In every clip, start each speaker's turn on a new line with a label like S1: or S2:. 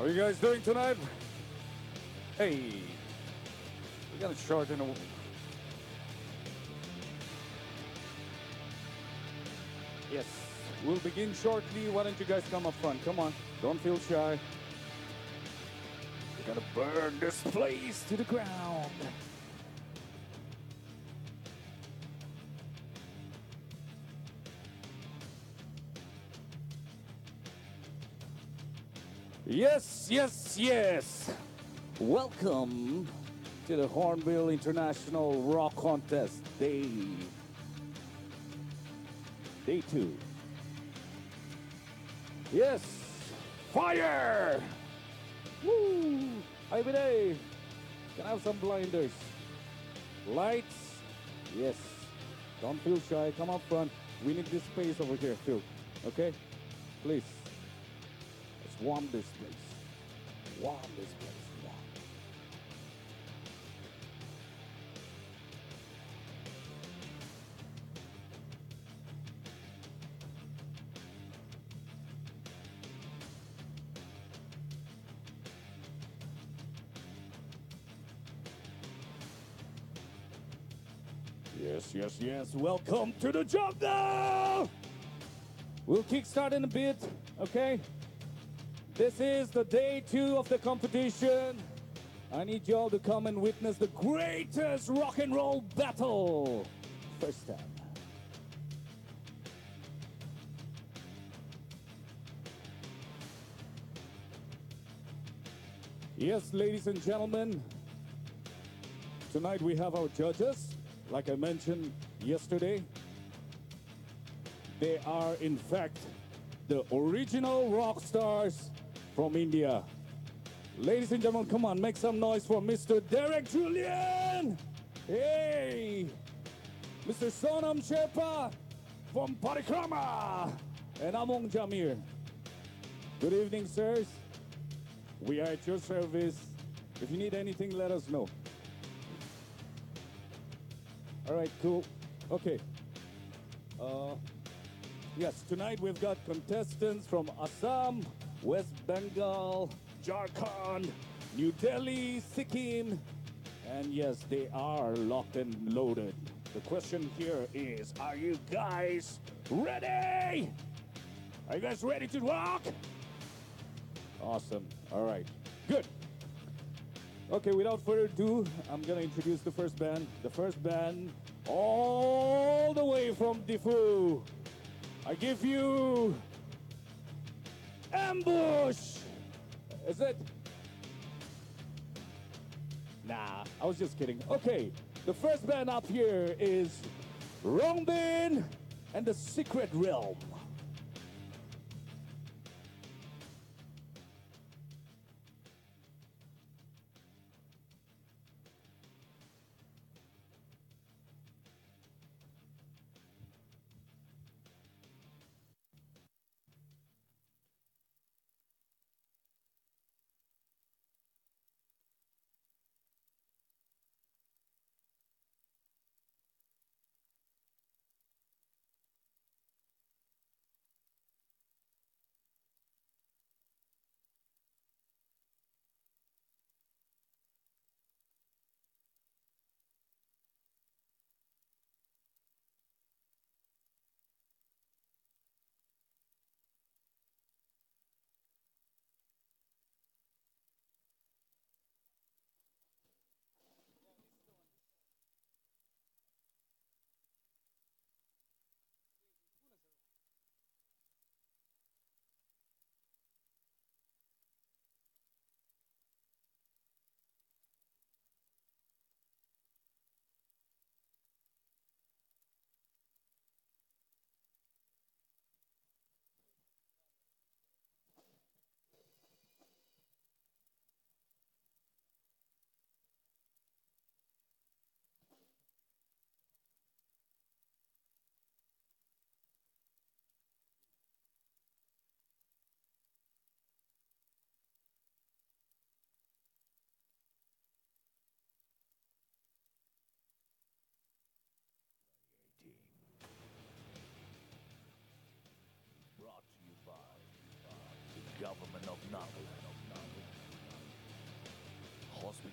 S1: How are you guys doing tonight? Hey, we're gonna shorten. A... Yes, we'll begin shortly. Why don't you guys come up front? Come on, don't feel shy. We're gonna burn this place to the ground. Yes, yes, yes. Welcome to the Hornbill International Rock Contest Day. Day two. Yes, fire! Woo! Biday. Can I have some blinders? Lights? Yes. Don't feel shy. Come up front. We need this space over here, too. Okay? Please. Warm this place. Warm this place. Warm. Yes, yes, yes. Welcome to the job now. We'll kickstart in a bit, okay? This is the day two of the competition. I need you all to come and witness the greatest rock and roll battle. First time. Yes, ladies and gentlemen, tonight we have our judges. Like I mentioned yesterday, they are in fact the original rock stars from India. Ladies and gentlemen, come on, make some noise for Mr. Derek Julian. Hey, Mr. Sonam Sherpa from Parikrama, and Among Jamir. Good evening, sirs. We are at your service. If you need anything, let us know. All right, cool. Okay. Uh, yes, tonight we've got contestants from Assam, West Bengal, Jharkhand, New Delhi, Sikkim, and yes, they are locked and loaded. The question here is Are you guys ready? Are you guys ready to rock? Awesome. All right. Good. Okay, without further ado, I'm gonna introduce the first band. The first band, all the way from Diphu. I give you Ambush. Is it? Nah, I was just kidding. Okay, the first band up here is Rongbim and the Secret Realm.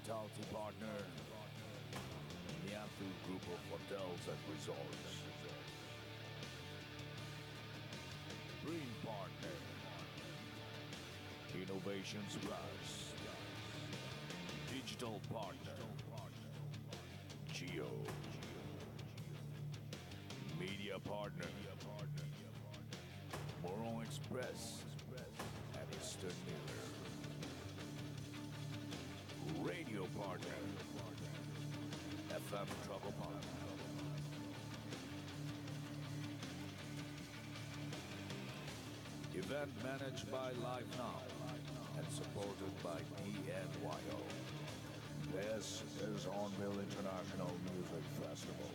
S2: Hospitality partner, Niathu Group of Hotels and Resorts. Green partner, Innovations Plus. Digital partner, Jio. Media partner, Morung Express and Eastern Mirror. Partner, FM Trouble Partner. Event managed by Live Now and supported by DNYO. This is Hornbill International Music Festival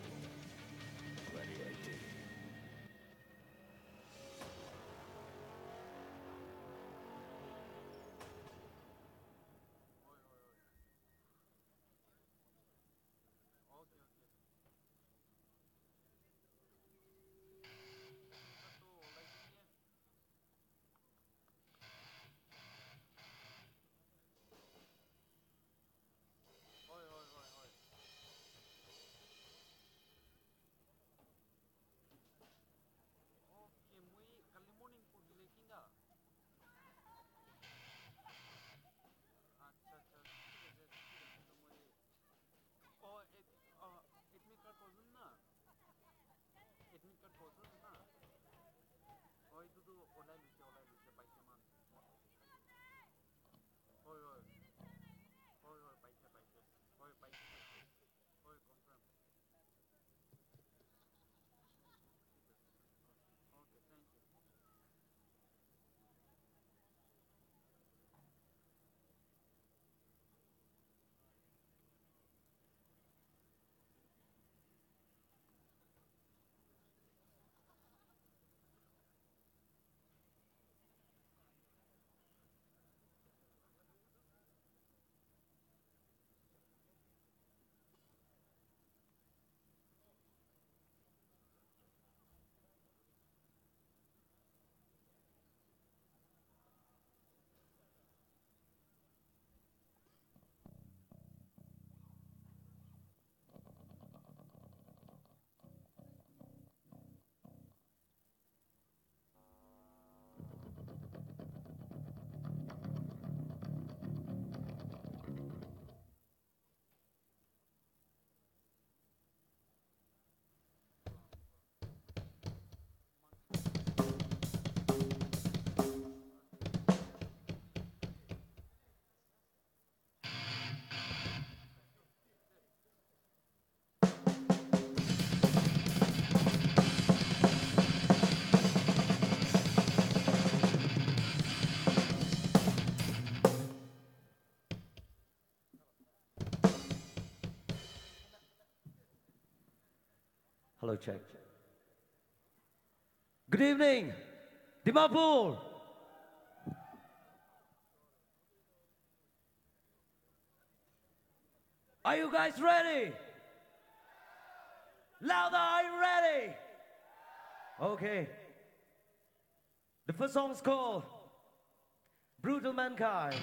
S3: Hello, check. Good evening, Dimapur. Are you guys ready? Louder, are you ready? Okay. The first song is called Brutal Mankind.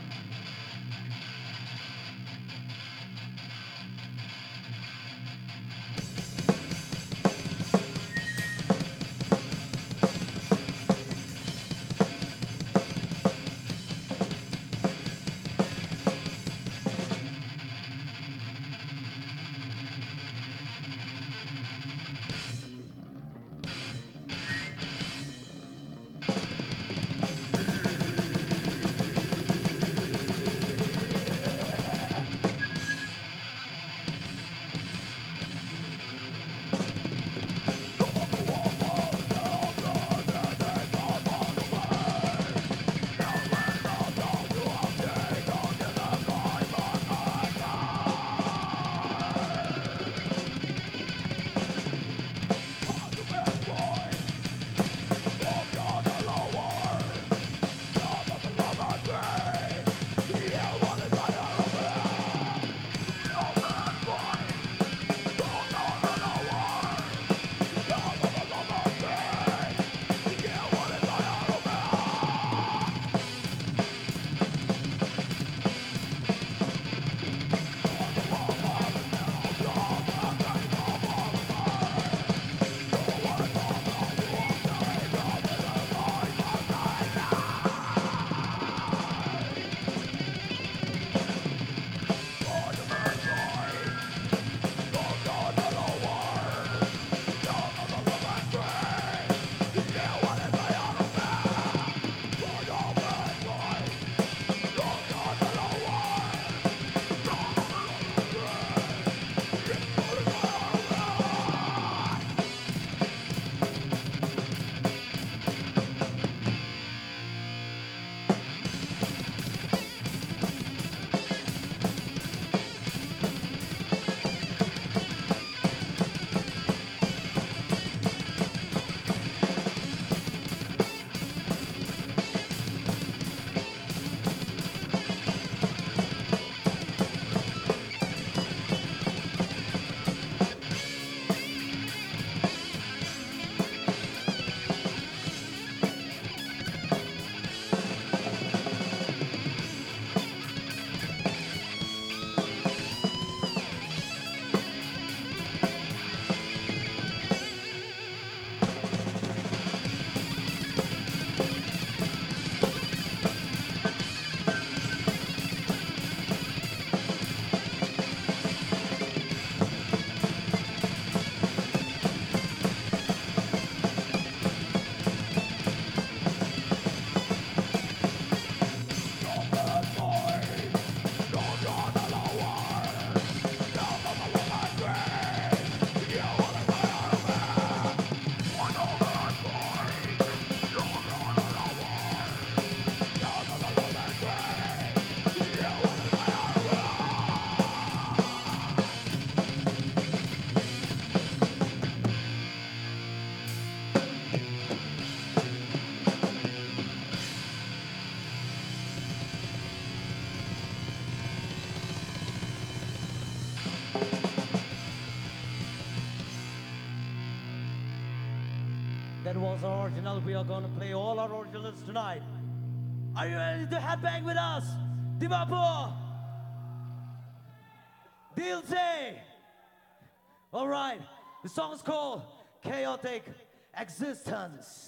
S3: We are going to play all our originals tonight. Are you ready to headbang with us? Dimapur! Dilse! All right. The song is called Chaotic Existence.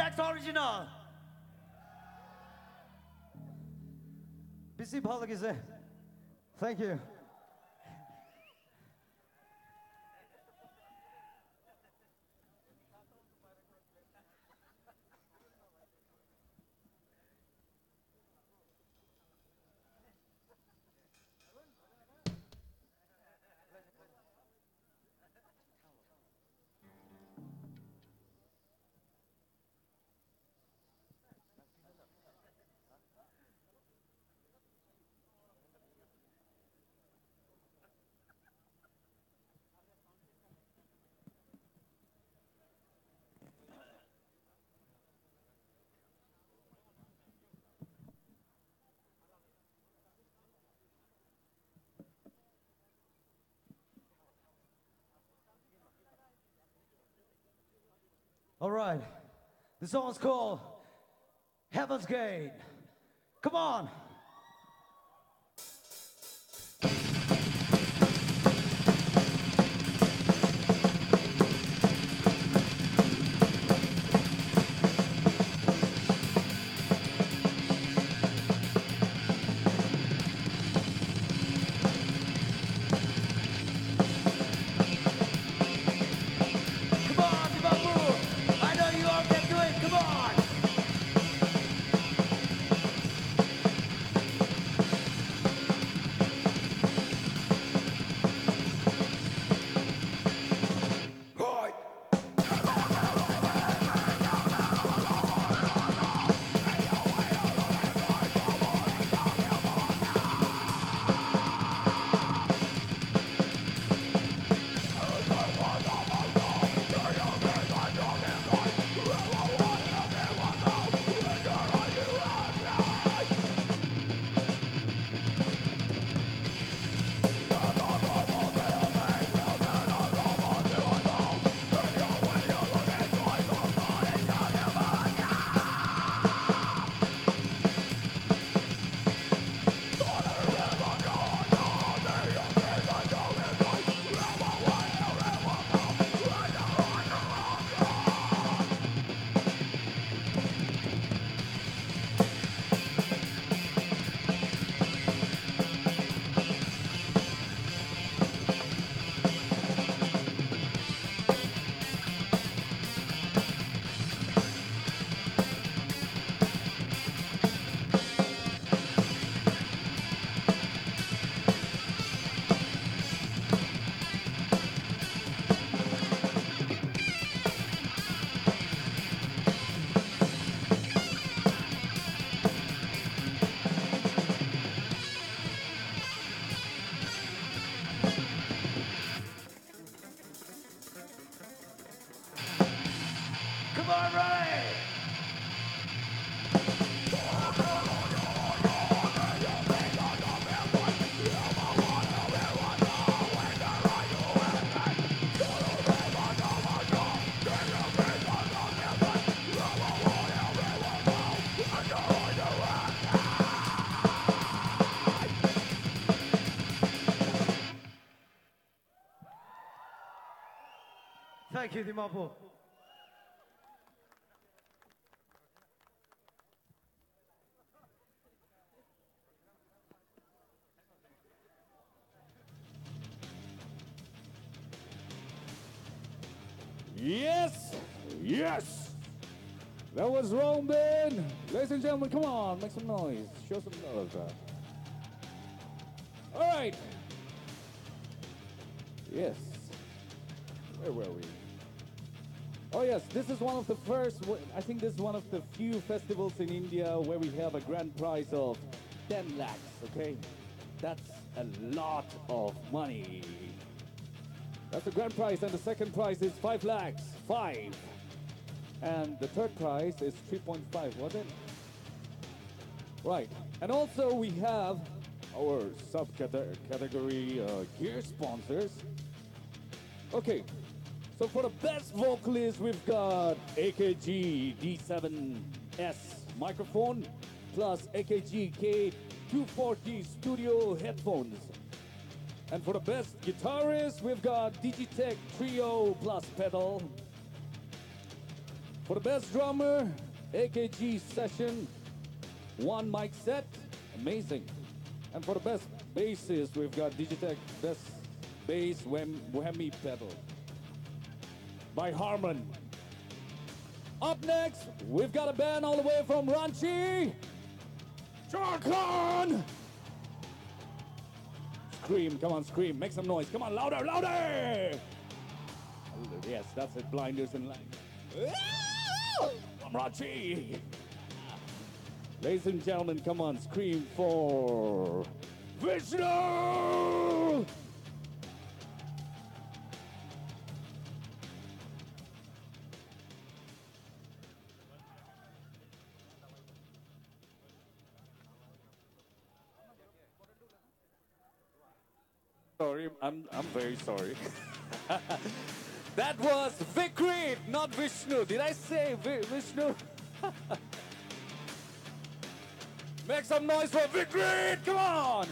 S3: Next original?
S4: Busy Polygise. Thank you.
S3: All right. The song's called Heaven's Gate. Come on.
S1: Yes! Yes! That was Roman. Ladies and gentlemen, come on, make some noise. Show some love. The first, I think this is one of the few festivals in India where we have a grand prize of 10 lakhs, okay? That's a lot of money. That's the grand prize, and the second prize is 5 lakhs, 5. And the third prize is 3.5, was it? Right. And also we have our subcategory uh, gear sponsors. Okay, so for the best vocalist, we've got AKG D7S microphone plus AKG K240 studio headphones. And for the best guitarist, we've got Digitech Trio plus pedal. For the best drummer, AKG Session, one mic set, amazing. And for the best bassist, we've got Digitech Best Bass Wham- Whammy Pedal by Harman. Up next, we've got a band all the way from Ranchi, Jharkhand. Scream, come on, scream, make some noise. Come on, louder, louder. Yes, that's it, blinders and lights. From Ranchi. Ladies and gentlemen, come on, scream for Vishnu! Sorry, I'm, I'm very sorry. that was Vikrit, not Vishnu. Did I say Vi- Vishnu? Make some noise for Vikrit! Come on!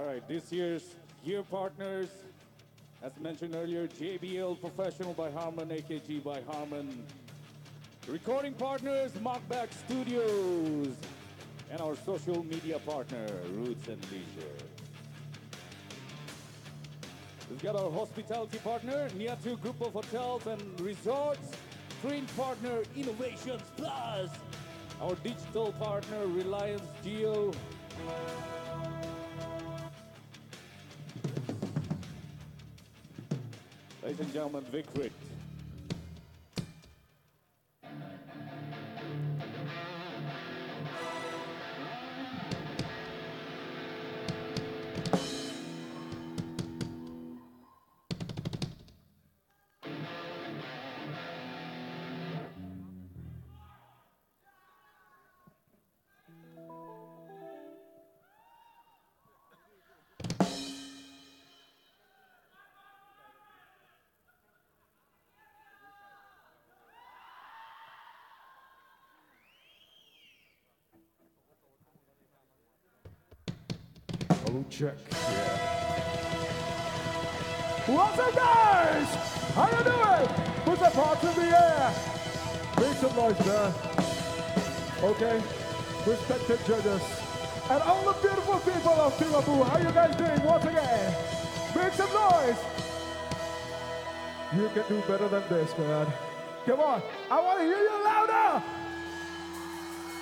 S1: All right, this year's gear partners, as mentioned earlier, JBL Professional by Harman, AKG by Harman. Recording partners, Markback Studios, and our social media partner, Roots and Leisure. We've got our hospitality partner, Niathu Group of Hotels and Resorts. Print partner, Innovations Plus. Our digital partner, Reliance Jio. Ladies and gentlemen, Vikrit.
S5: Check. Yeah. What's up, guys? How you doing? Put that parts in the air. Make some noise, man. Okay. Respected judges. And all the beautiful people of Singapore, how you guys doing once again? Make some noise. You can do better than this, man. Come on. I want to hear you louder.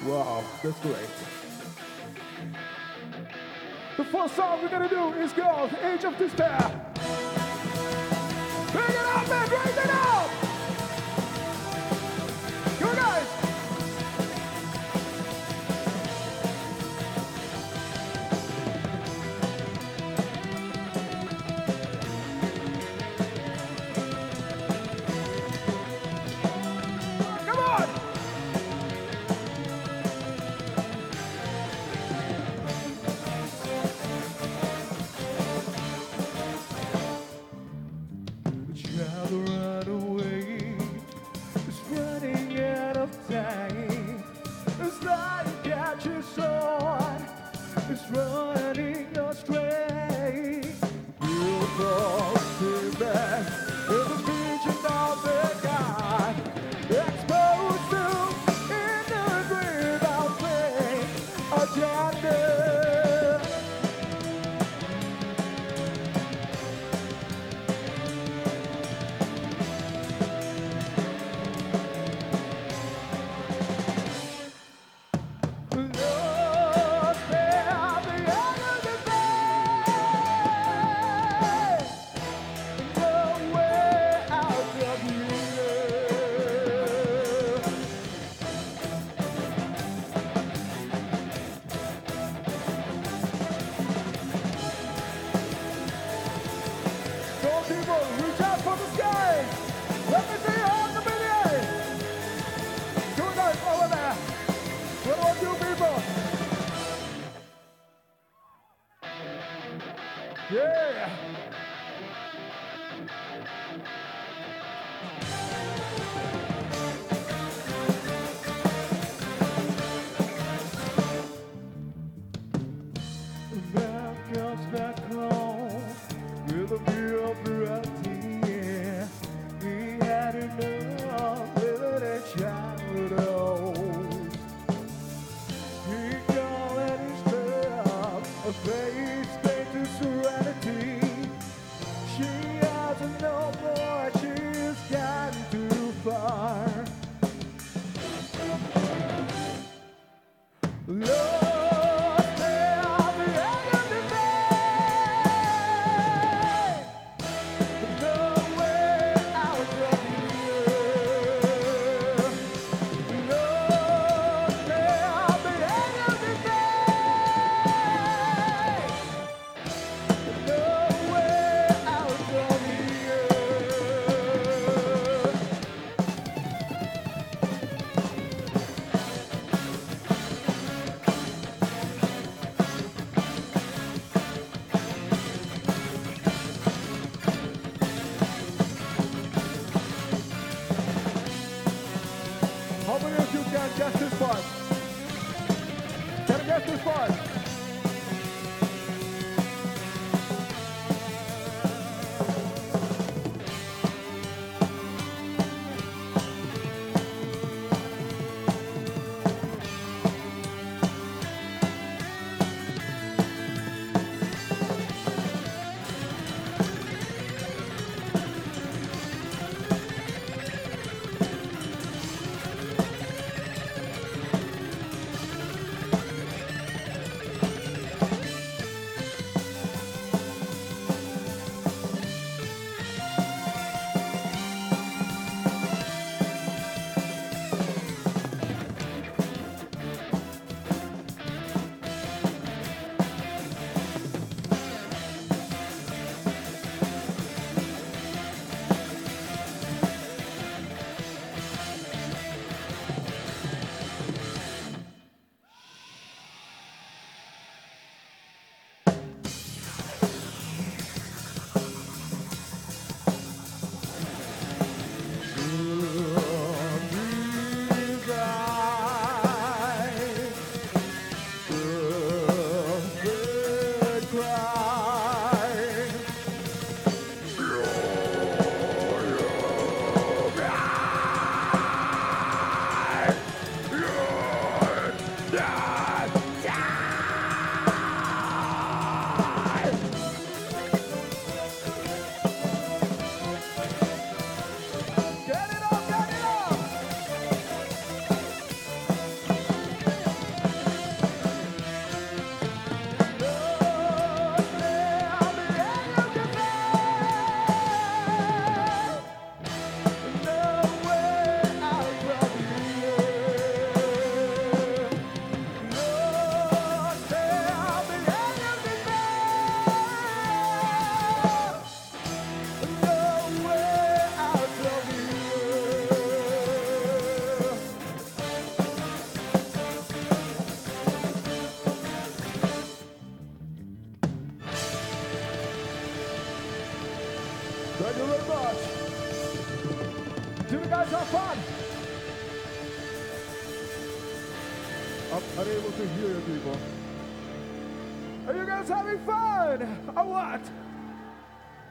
S5: Wow, that's great. First song we're gonna do is called Age of Despair. Bring it up, man! Bring it up!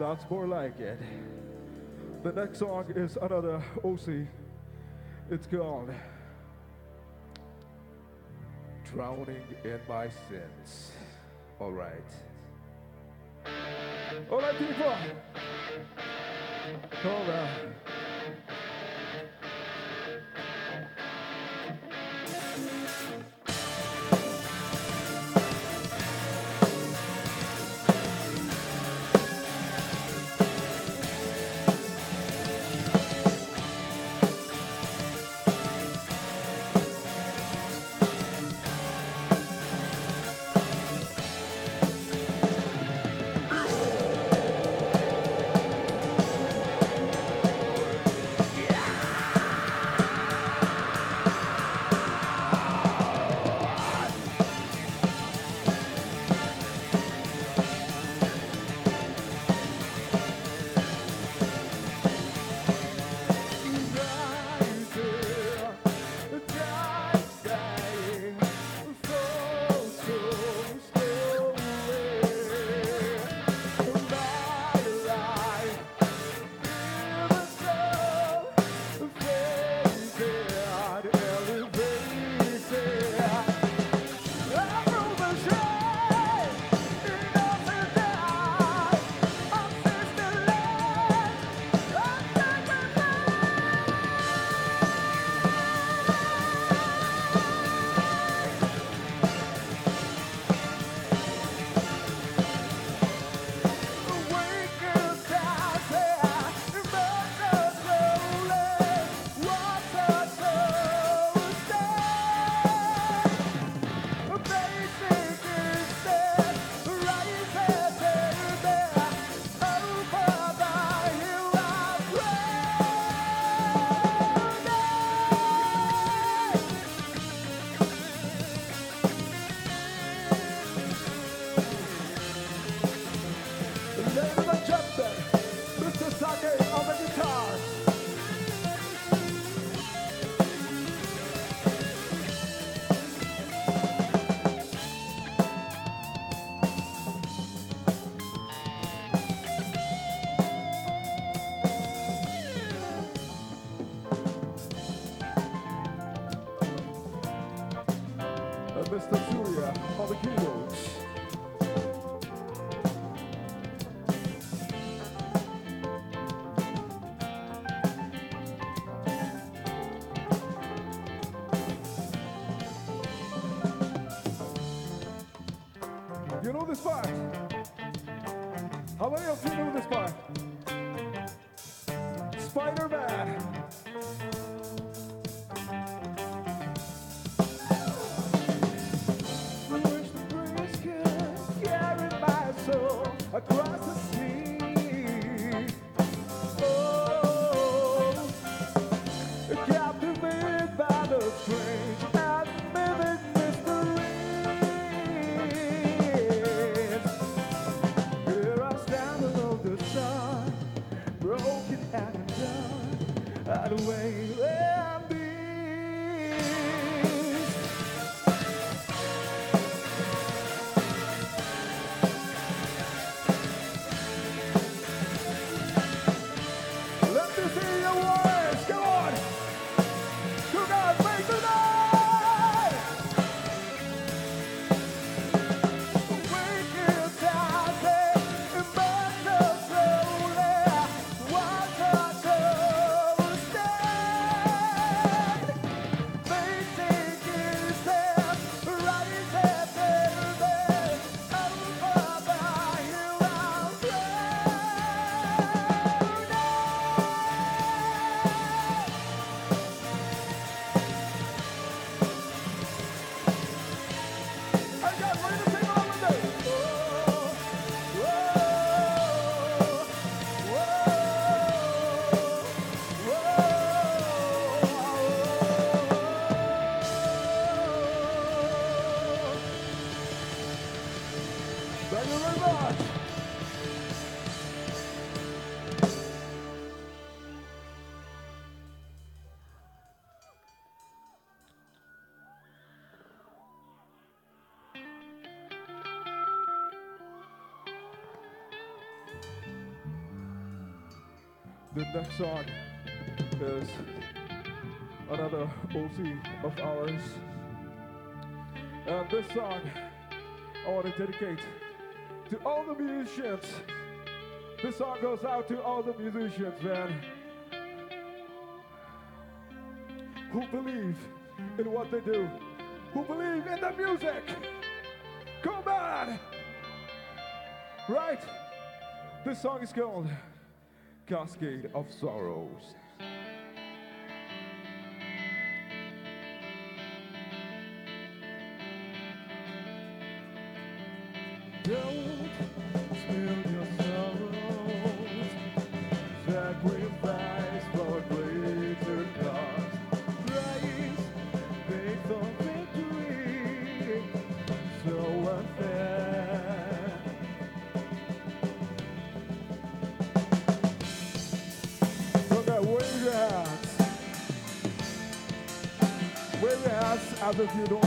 S5: That's more like it. The next song is another OC. It's called
S6: Drowning in My Sins. All right.
S5: All right, people. know this part? How many of you know this part? Spider-Man. Song is another OC of ours. And this song I want to dedicate to all the musicians. This song goes out to all the musicians, man, who believe in what they do, who believe in the music. Come on! Right? This song is called Cascade of Sorrows. Hands as if you don't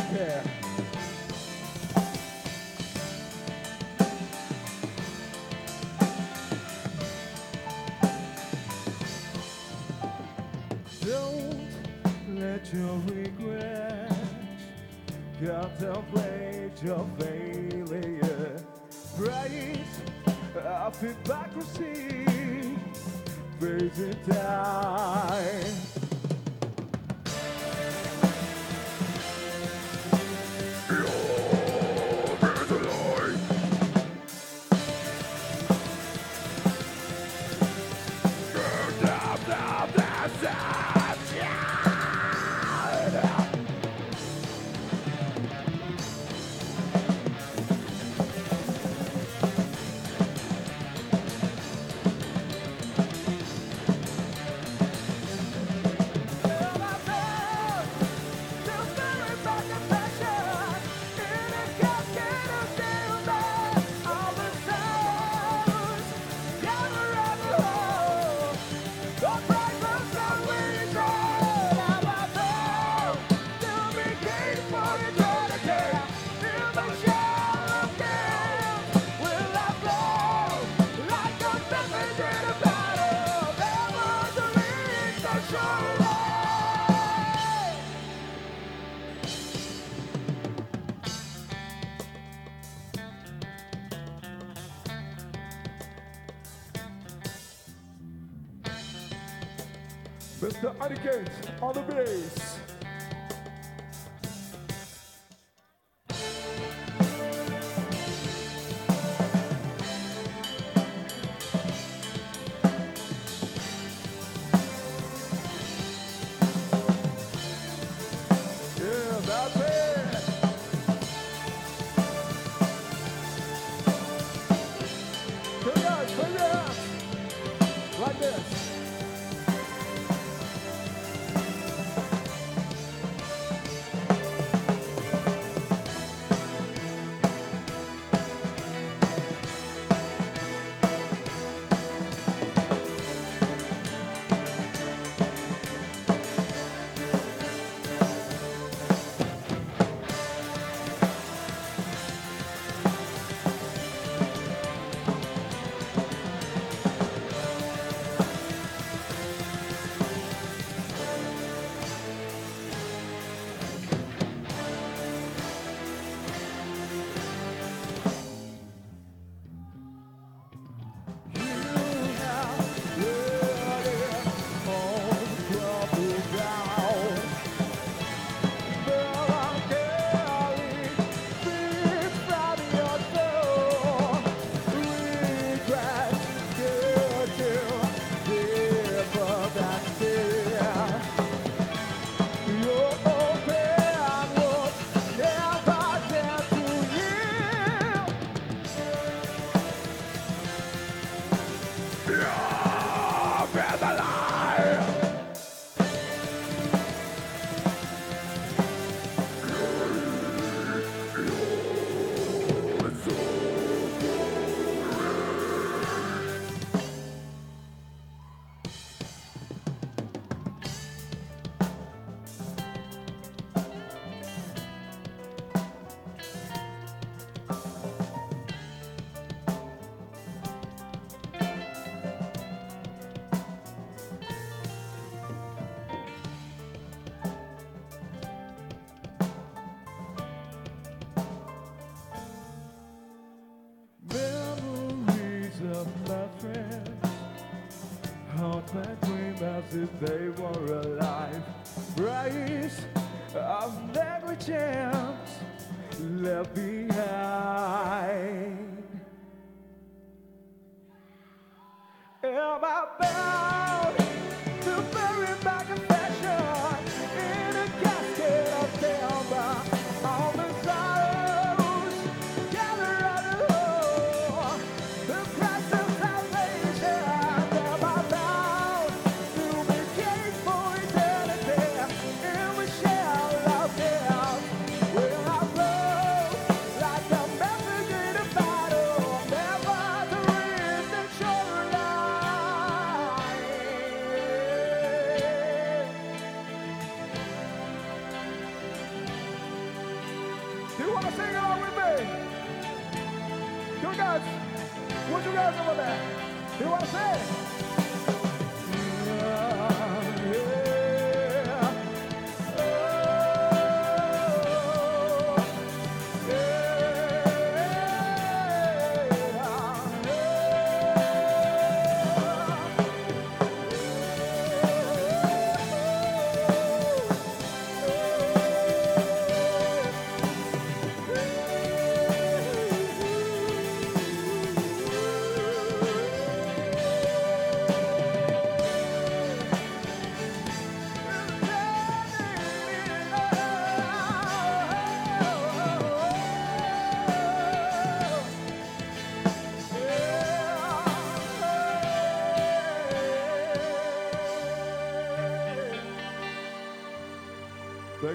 S5: on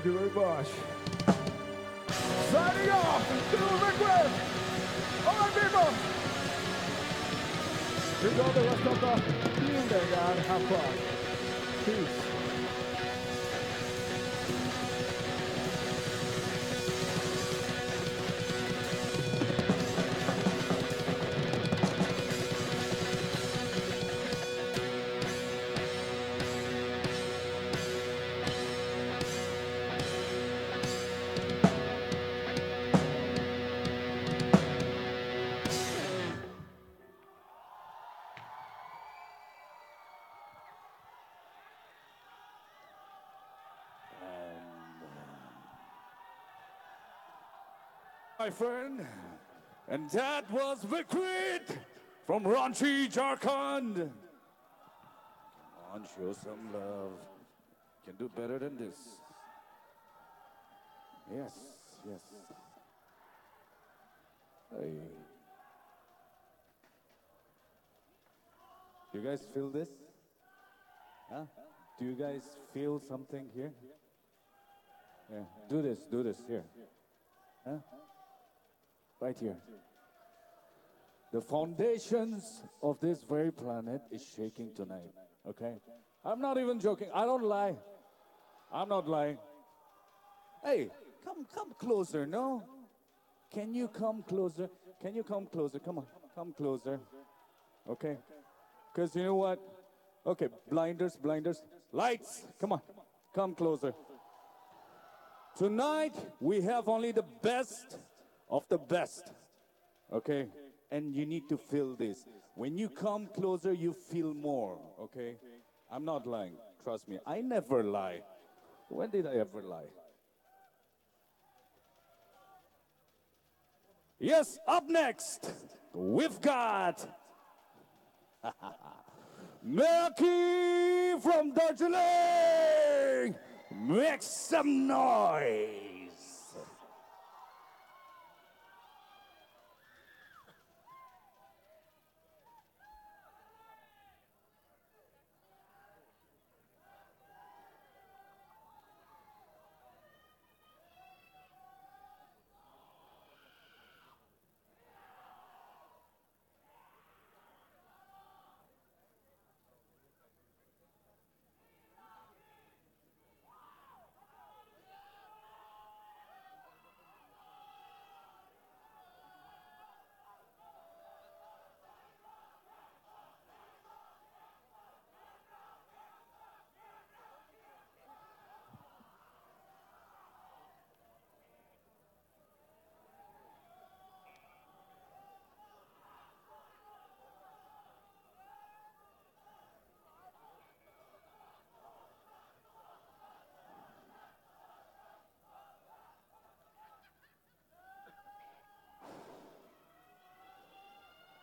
S7: you very much. And
S1: that was Vikrit from Ranchi, Jharkhand. Come on, show some love. Can do better than this. Yes, yes. Hey. You guys feel this? Huh? Do you guys feel something here? Yeah. Do this, do this here. Huh? Right here. The foundations of this very planet is shaking tonight. Okay? I'm not even joking. I don't lie. I'm not lying. Hey, come come closer, no? Can you come closer? Can you come closer? Come on, come closer. Okay? Because you know what? Okay, blinders, blinders, lights. Come on, come closer. Tonight, we have only the best of the best. Okay? And you need to feel this. When you come closer, you feel more. Okay? I'm not lying. Trust me. I never lie. When did I ever lie? Yes, up next, we've got Meraki from Darjeeling. Make some noise.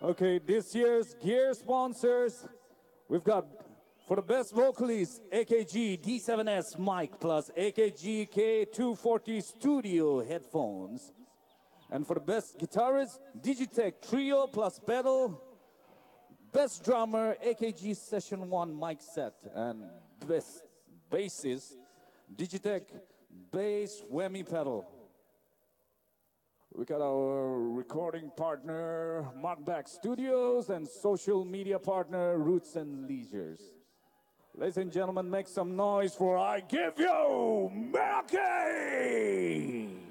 S1: Okay, this year's gear sponsors, we've got for the best vocalist, AKG D7S mic plus AKG K240 studio headphones. And for the best guitarist, Digitech Trio plus pedal. Best drummer, AKG Session 1 mic set. And best bassist, Digitech bass whammy pedal. We got our recording partner, Markback Studios, and social media partner, Roots and Leisures. Ladies and gentlemen, make some noise for I Give You
S4: Meraki!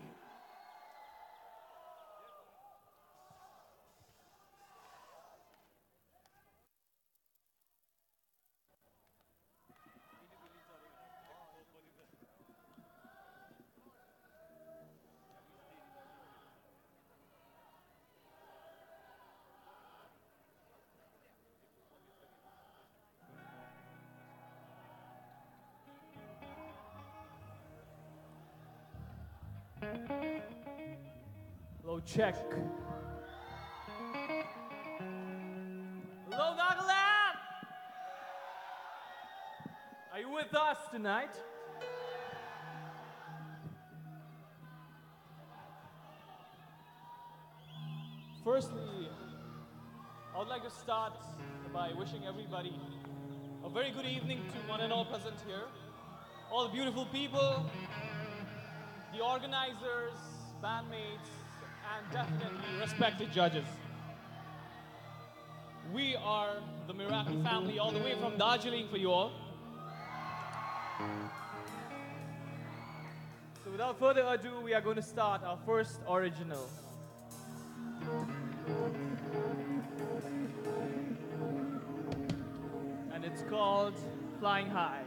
S4: Check. Hello, Nagaland! Are you with us tonight? Firstly, I would like to start by wishing everybody a very good evening to one and all present here. All the beautiful people, the organizers, bandmates, and definitely respected judges. We are the Meraki family all the way from Darjeeling for you all. So without further ado, we are going to start our first original. And it's called Flying High.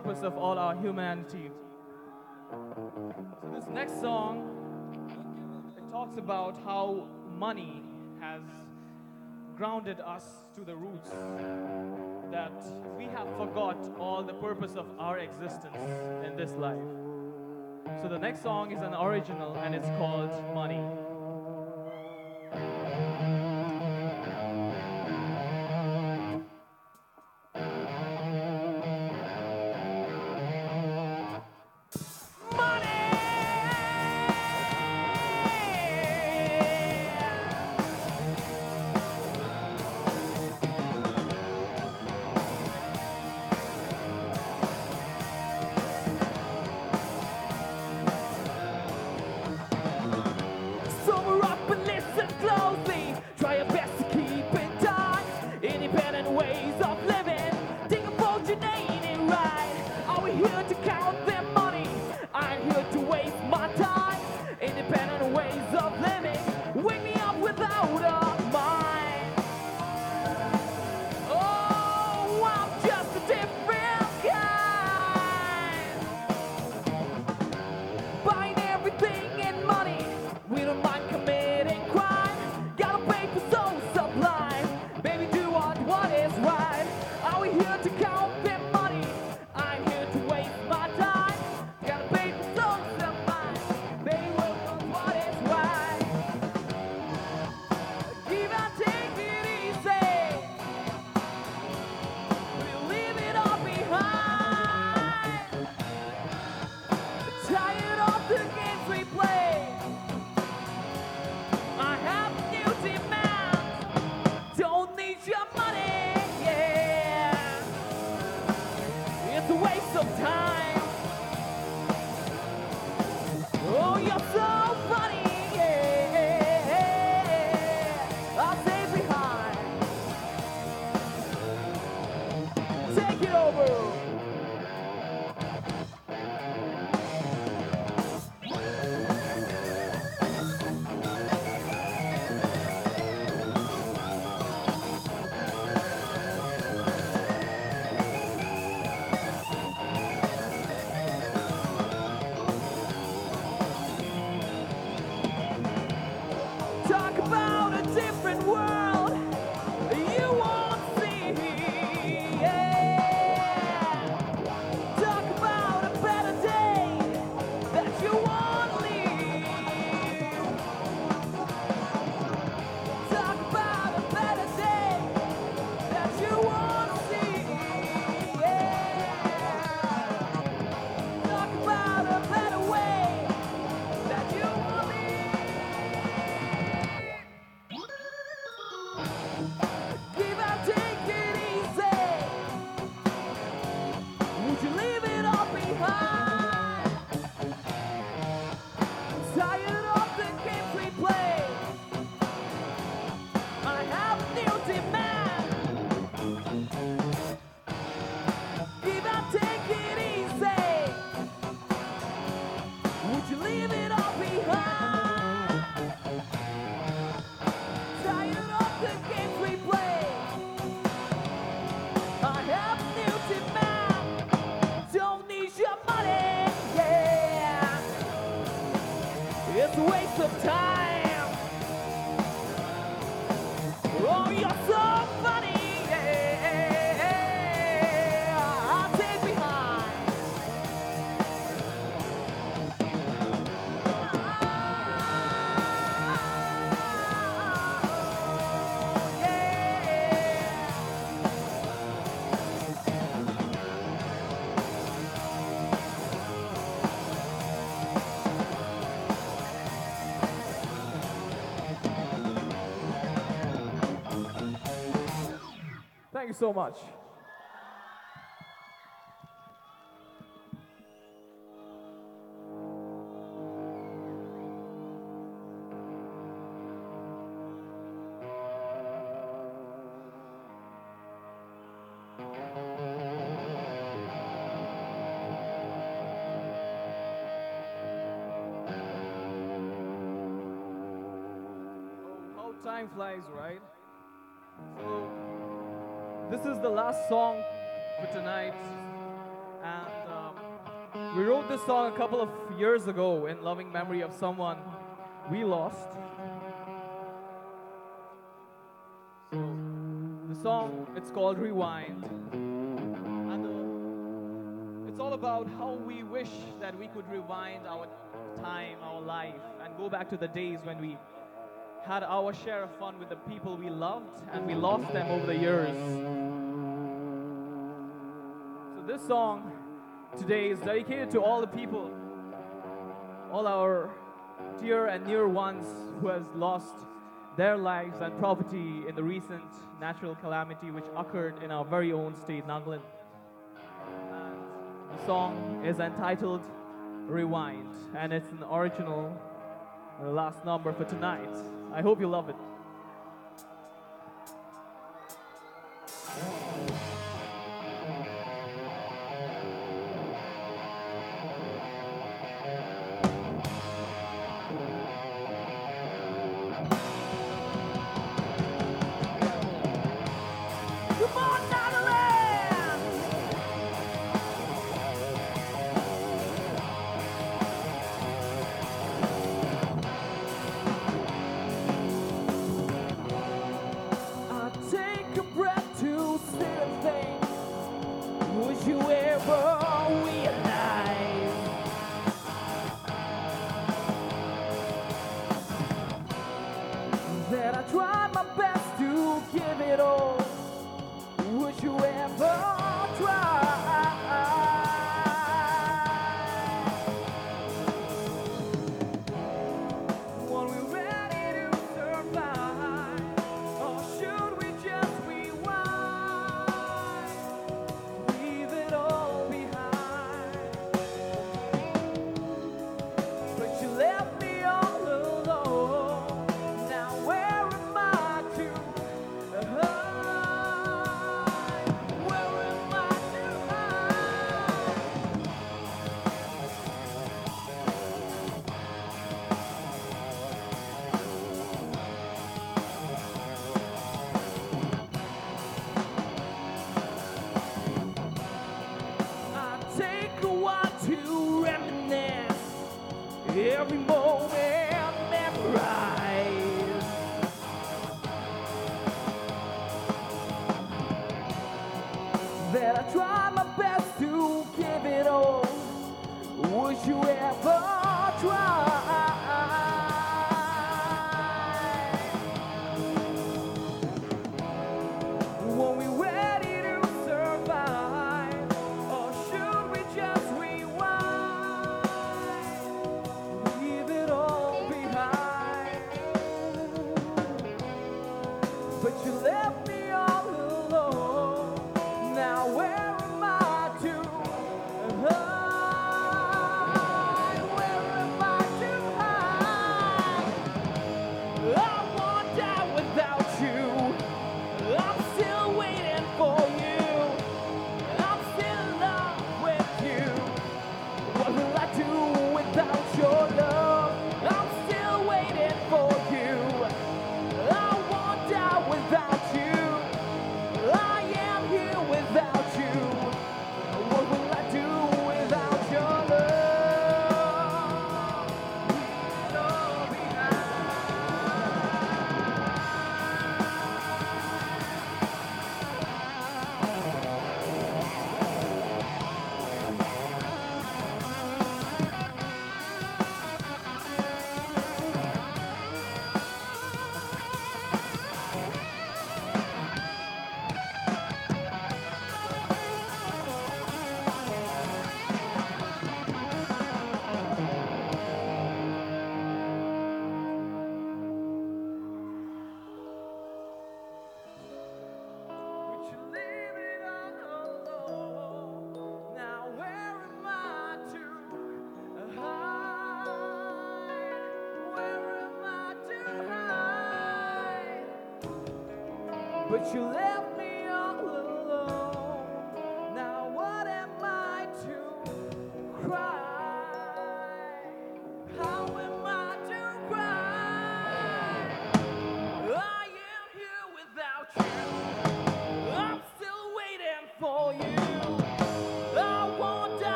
S4: purpose of all our humanity. So this next song it talks about how money has grounded us to the roots that we have forgot all the purpose of our existence in this life. So the next song is an original and it's called Money. So much. Last song for tonight. And um, we wrote this song a couple of years ago in loving memory of someone we lost. So, the song, it's called Rewind. And uh, it's all about how we wish that we could rewind our time, our life, and go back to the days when we had our share of fun with the people we loved and we lost them over the years. This song today is dedicated to all the people, all our dear and near ones who has lost their lives and property in the recent natural calamity which occurred in our very own state, Nagaland. And the song is entitled Rewind, and it's an original uh, last number for tonight. I hope you love it.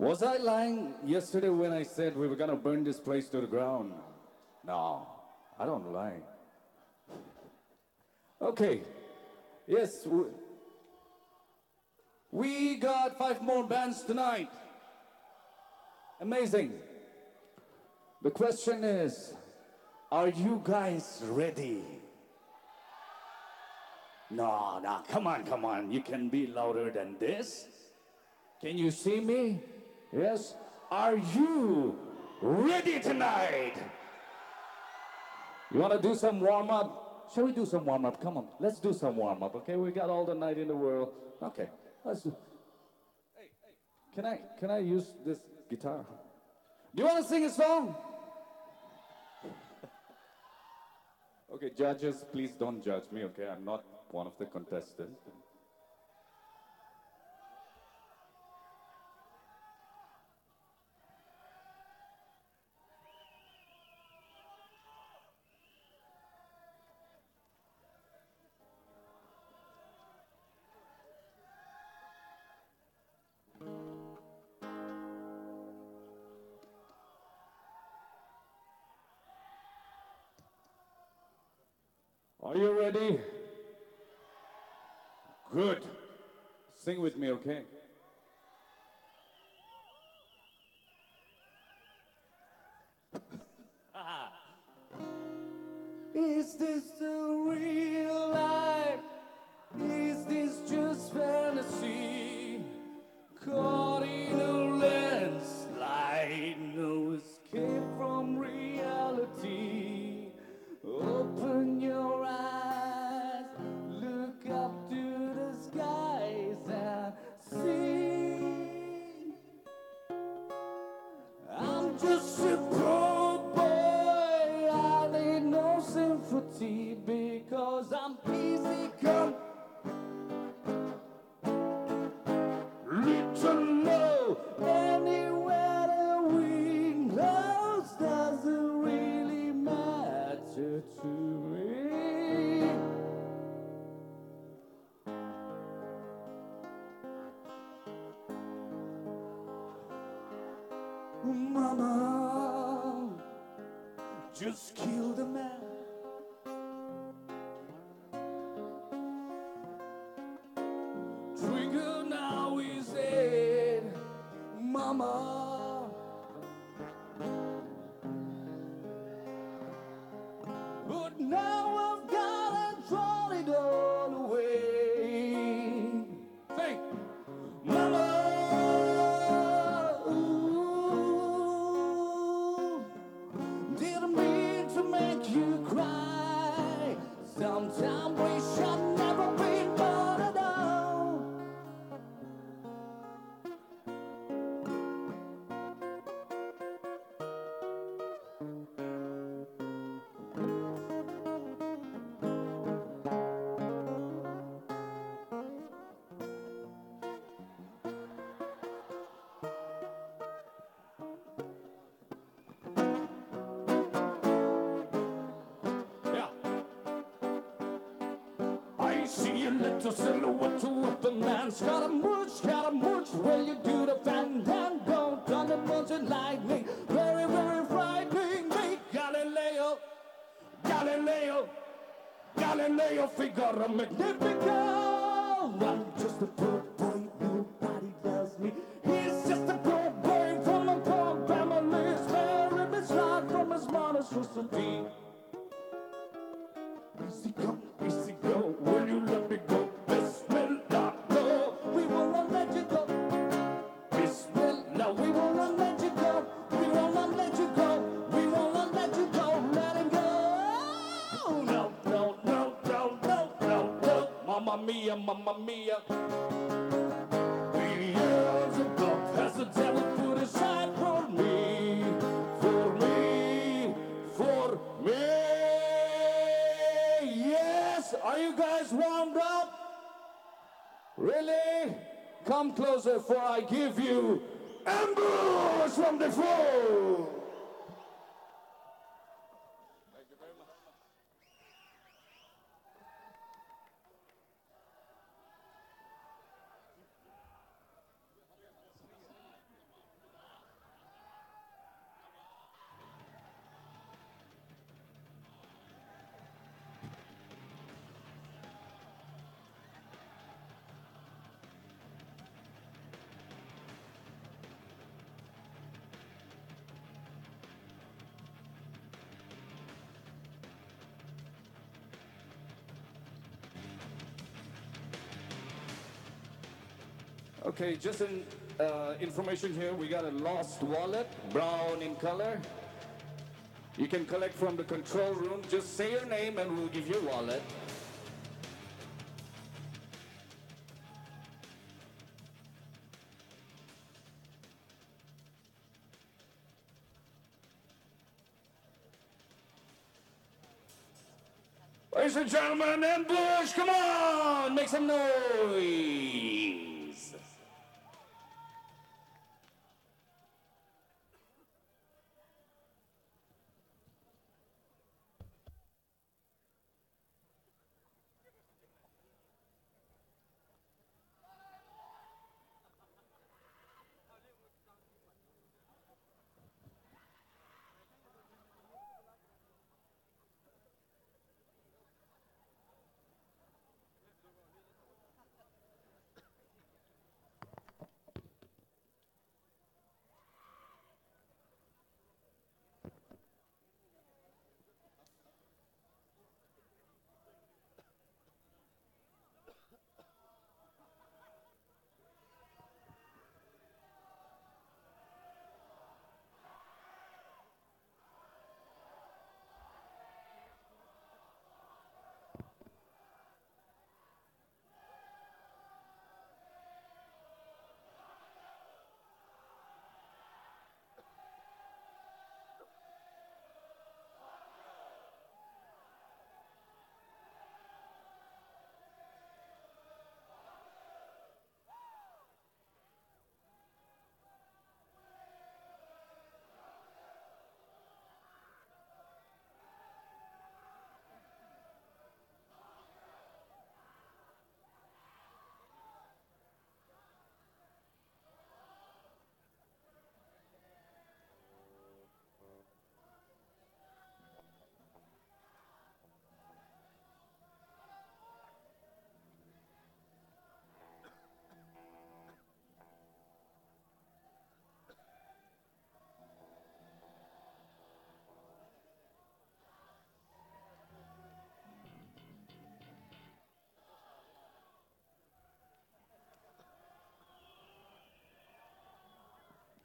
S1: Was I lying yesterday when I said we were gonna burn this place to the ground? No, I don't lie. Okay. Yes, we, we got five more bands tonight. Amazing. The question is, are you guys ready? No, no, come on, come on. You can be louder than this. Can you see me? Yes? Are you ready tonight? You want to do some warm up? Shall we do some warm up? Come on, let's do some warm up, okay? We got all the night in the world. Okay, let's do. Can I can I use this guitar? Do you want to sing a song? okay, judges, please don't judge me, okay? I'm not one of the contestants. okay? just keep your little silhouette to up and down. Scaramouche, scaramouche, will you do the fandango? Thunderbolts and lightning, very, very frightening me. Galileo, Galileo, Galileo, Figaro, Magnifico. Come closer, for I give you Ambrose from the floor. Okay, just an uh, information here. We got a lost wallet, brown in color. You can collect from the control room. Just say your name and we'll give you wallet. Ladies and gentlemen, Ambush, come on, make some noise.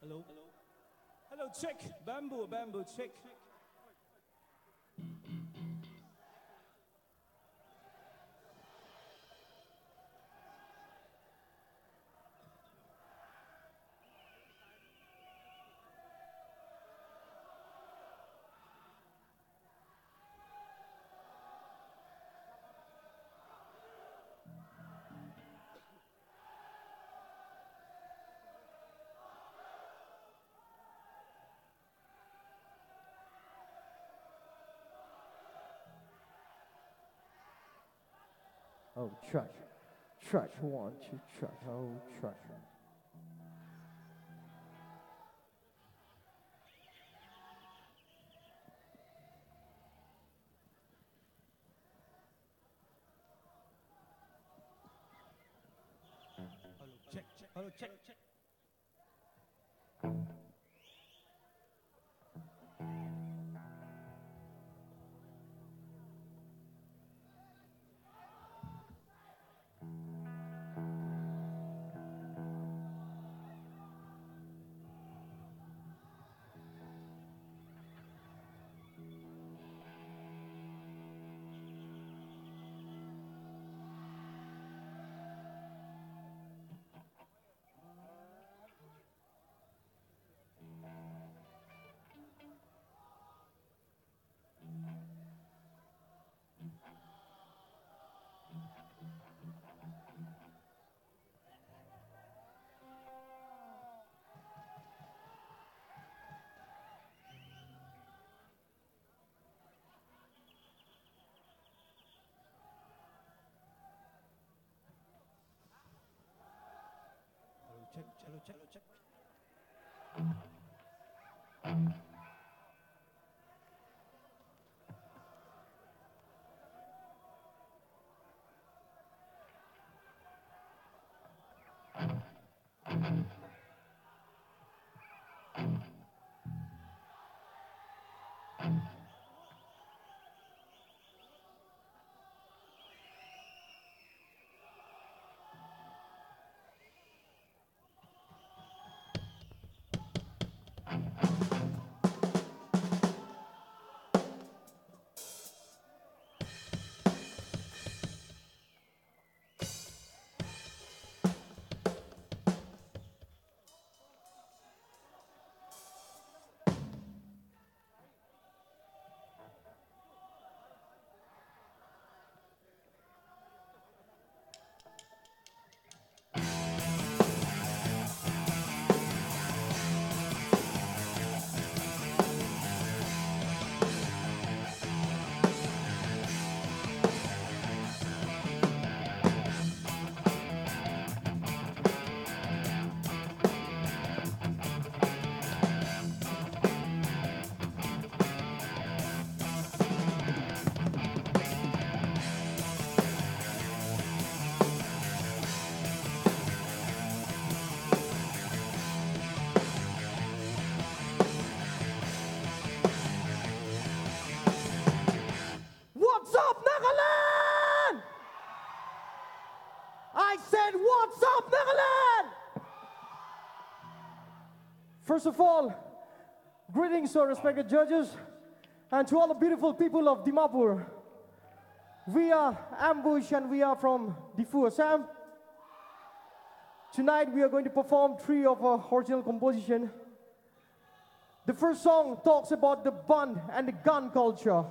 S8: Hello? Hello, check. Bamboo, bamboo, check.
S5: Oh, track. Track one, two, track. Oh, track.
S8: Hello, check. Hello, check, check. Hello, check, hello, check,
S5: First of all, greetings to our respected judges and to all the beautiful people of Dimapur. We are Ambush and we are from Diphu, Assam. Tonight we are going to perform three of our original composition. The first song talks about the bun and the gun culture.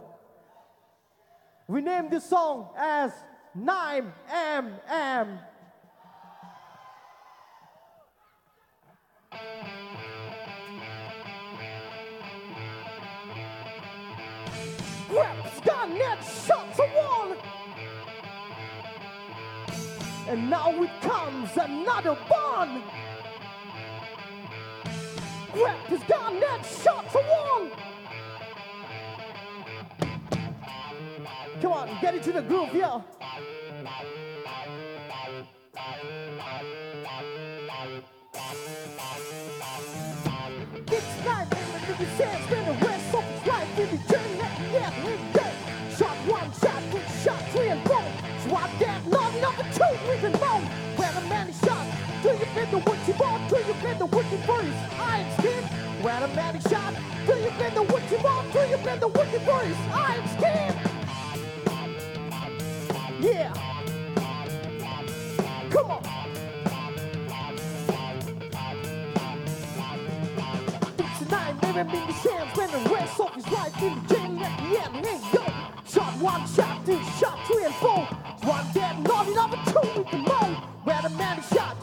S5: We named this song as Nime M M. someone. And now it comes another one. Grabbed his gun and shot someone. Come on, get into the groove, yeah. It's time not, it's not, do you bend the wood you bought? Do you bend the wood you skin. Where the man shot, do you bend the wood you bought? Do you bend the wood you first? Iron skin. Yeah. Come on. Tonight, maybe in the sands when the rest of his life in the at the end. Hey, yo. Shot one, shot two, shot three and four. One dead, not another two with the the man shot,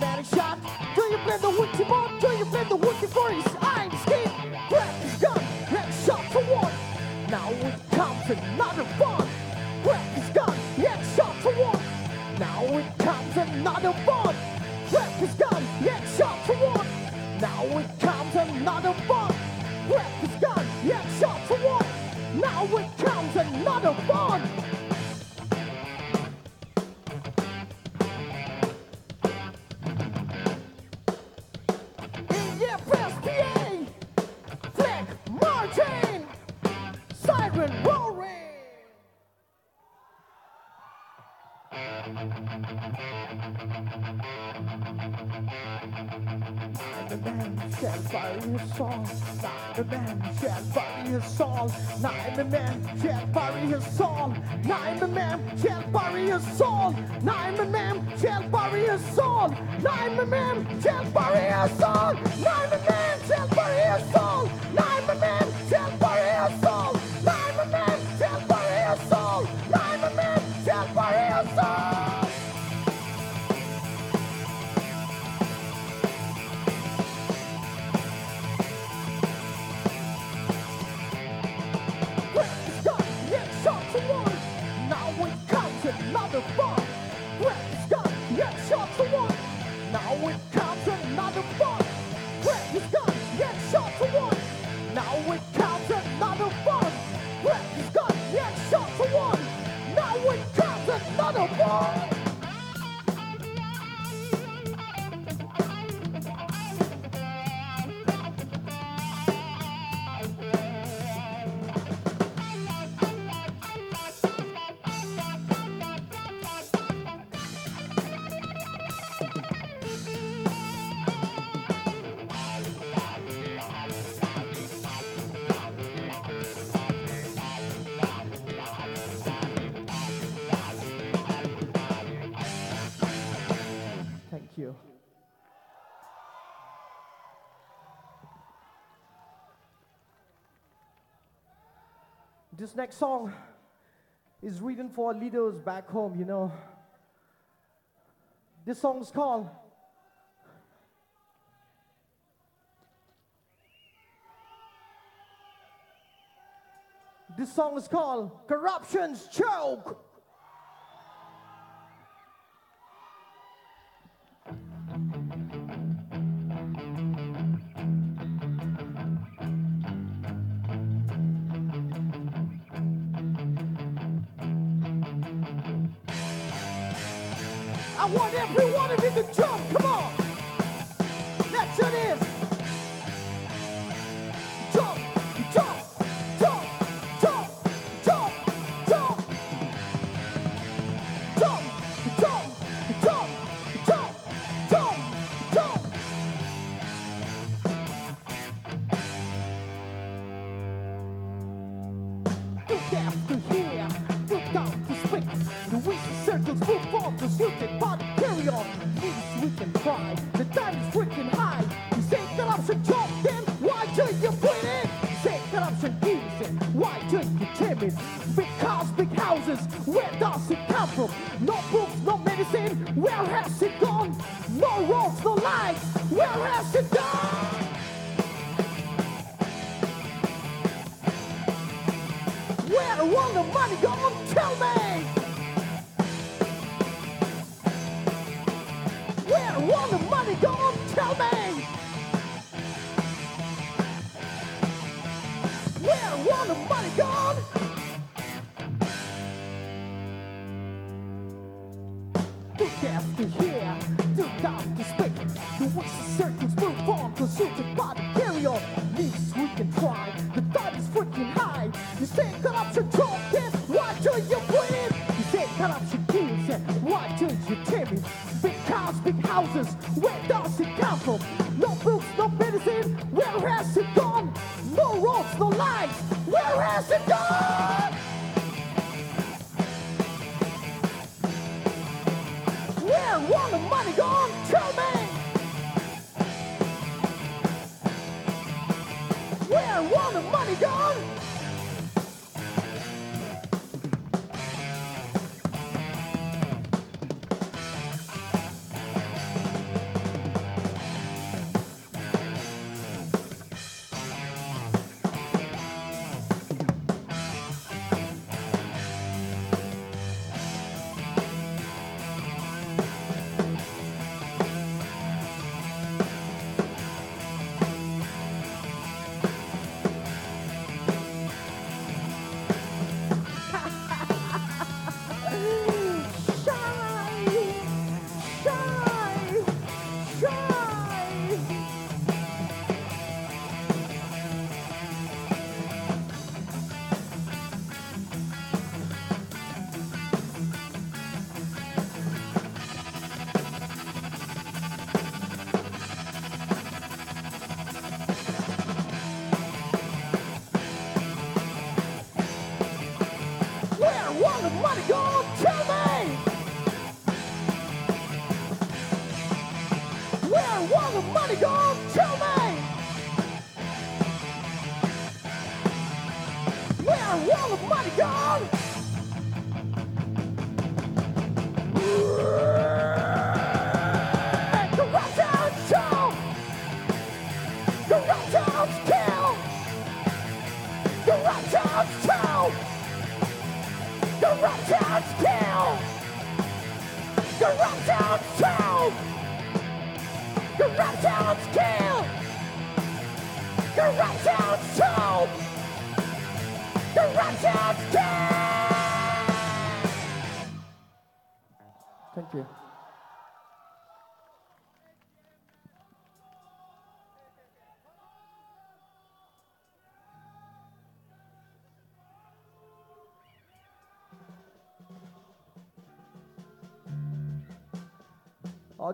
S5: The shot, do you bend the to more? Do you bend the to first? Iron skin. Grab his gun, let's shot for one. Now it comes another one. Grab his gun, let's shot for one. Now it comes another one. Grab his gun, let's shot for one. Now it comes another one. Grab his gun, let's shot for one. Now it comes another one. body is song. Not a man can't bury his soul. Not a man can't bury his soul. Not a man can't bury his soul. Not a man can't bury his soul. Not a man can't bury his soul. Not a man can't bury his soul. Not a man next song is written for leaders back home, you know. This song is called This song is called Corruption's Choke. I want everyone of you to jump. Come on. That's it is.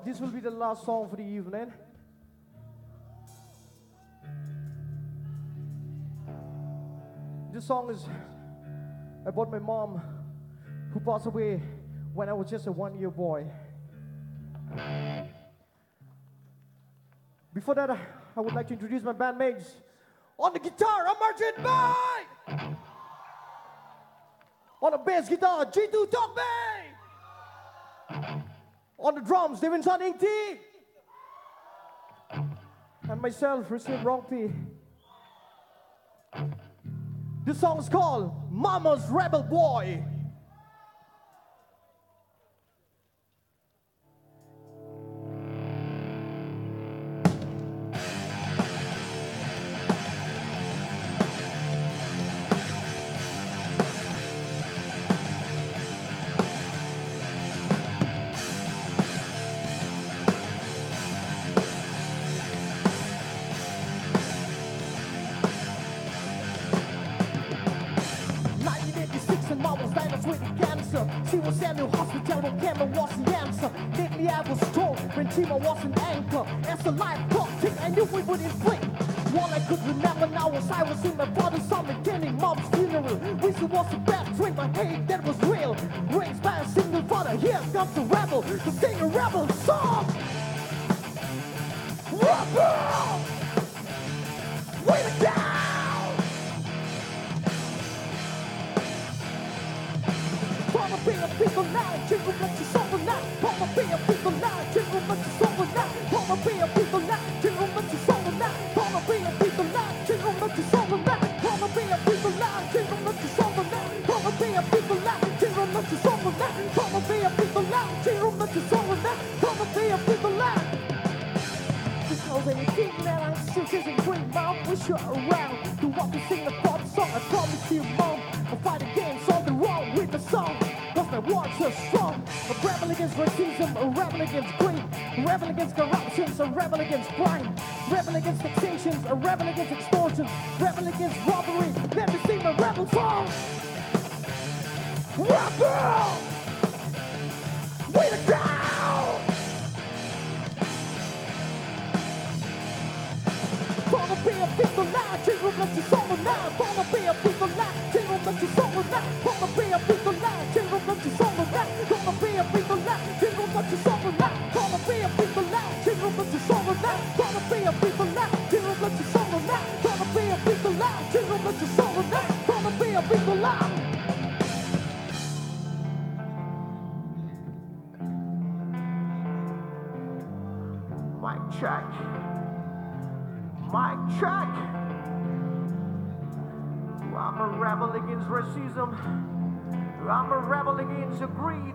S5: this will be the last song for the evening. This song is about my mom who passed away when I was just a one year boy. Before that, I would like to introduce my bandmates on the guitar, I'm Martin Boy! On the bass guitar, G2 Talkman! on the drums, Devin Sun 18. And myself, Richard Rompy. This song is called Mama's Rebel Boy. the was the answer. Lately I was told when Tima was an anchor. As a lifeboat. topic, I knew we would inflict. All I could remember now was I was in my father's summer attending mom's funeral. Wish it was a bad drink but hey, that was real. Raised by a single father, here comes the rebel to sing a rebel song. Rebel! Way to die! People now, jingle let your soul now. Wanna be a people now, jingle let your soul now. Wanna be a people now, jingle let your soul now. Wanna be a people now, jingle let your soul now. Wanna be a people now, jingle let your soul now. Wanna be a people now, jingle let your soul now. Wanna be a people now, jingle let your soul now. Wanna be a people you think I'm still mom. Wish around to want to sing the pop song. I promise you, are strong. A rebel against racism, a rebel against greed, a rebel against corruption, a rebel against crime, rebel against taxations, a rebel against extortion, rebel against robbery. Let me sing my rebel song. Rebel! Way to go! Gonna be a people now, jingle let your soul now. Be a people I'm a rebel against racism. I'm a rebel against greed.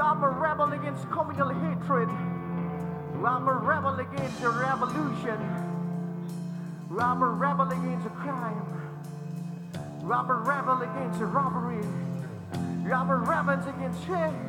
S5: I'm a rebel against communal hatred. I'm a rebel against a revolution. I'm a rebel against a crime. I'm a rebel against a robbery. I'm a rebel against hate.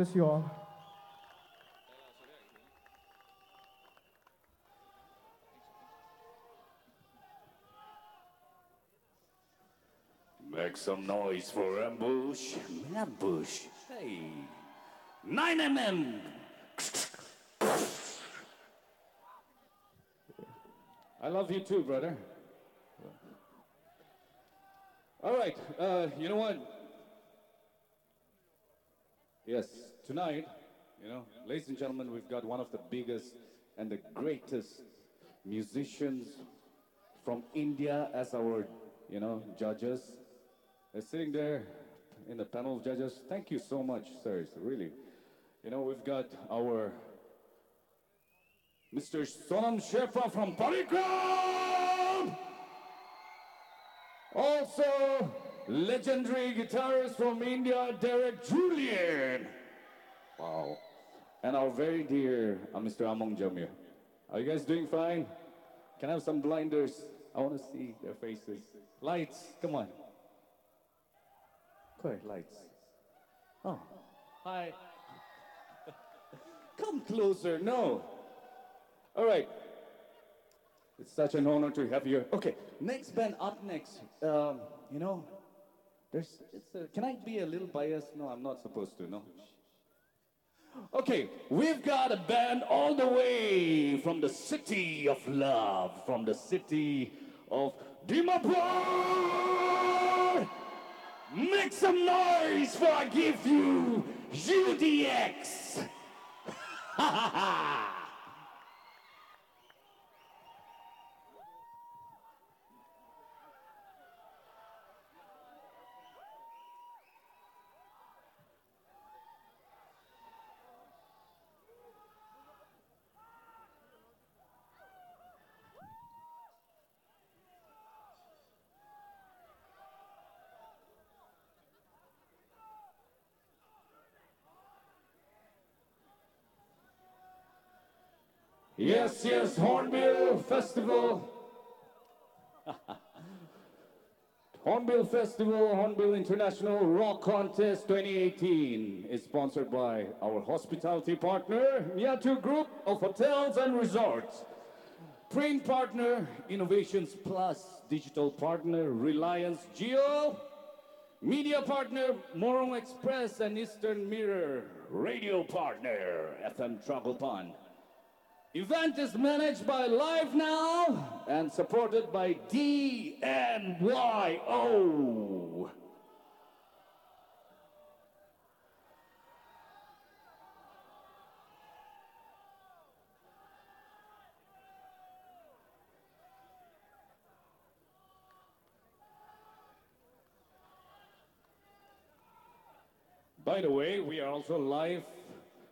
S5: Bless you all.
S1: Make some noise for ambush. Ambush. Hey. 9mm. I love you too, brother. All right. Uh, you know what? Yes, tonight, you know, ladies and gentlemen, we've got one of the biggest and the greatest musicians from India as our, you know, judges. They're sitting there in the panel of judges. Thank you so much, sirs, really. You know, we've got our Mr. Sonam Sherpa from Parikram! Also, legendary guitarist from India, Derek Julian. Wow. And our very dear uh, Mr. Among Jamir. Are you guys doing fine? Can I have some blinders? I want to see their faces. Lights, come on. Quick, lights. Oh, hi. Come closer, no. All right. It's such an honor to have you. Okay, next band up next. Um, you know, there's. It's a, can I be a little biased? No, I'm not supposed to. No. Okay, we've got a band all the way from the city of love, from the city of Dimapur. Make some noise for I give you UDX. Ha ha ha. Yes, yes, Hornbill Festival. Hornbill Festival, Hornbill International Rock Contest 2018 is sponsored by our hospitality partner, Niathu Group of Hotels and Resorts. Print partner, Innovations Plus, digital partner, Reliance Jio. Media partner, Morung Express and Eastern Mirror. Radio partner, FM Tragopan. Event is managed by Live Now and supported by DNYO. By the way, we are also live.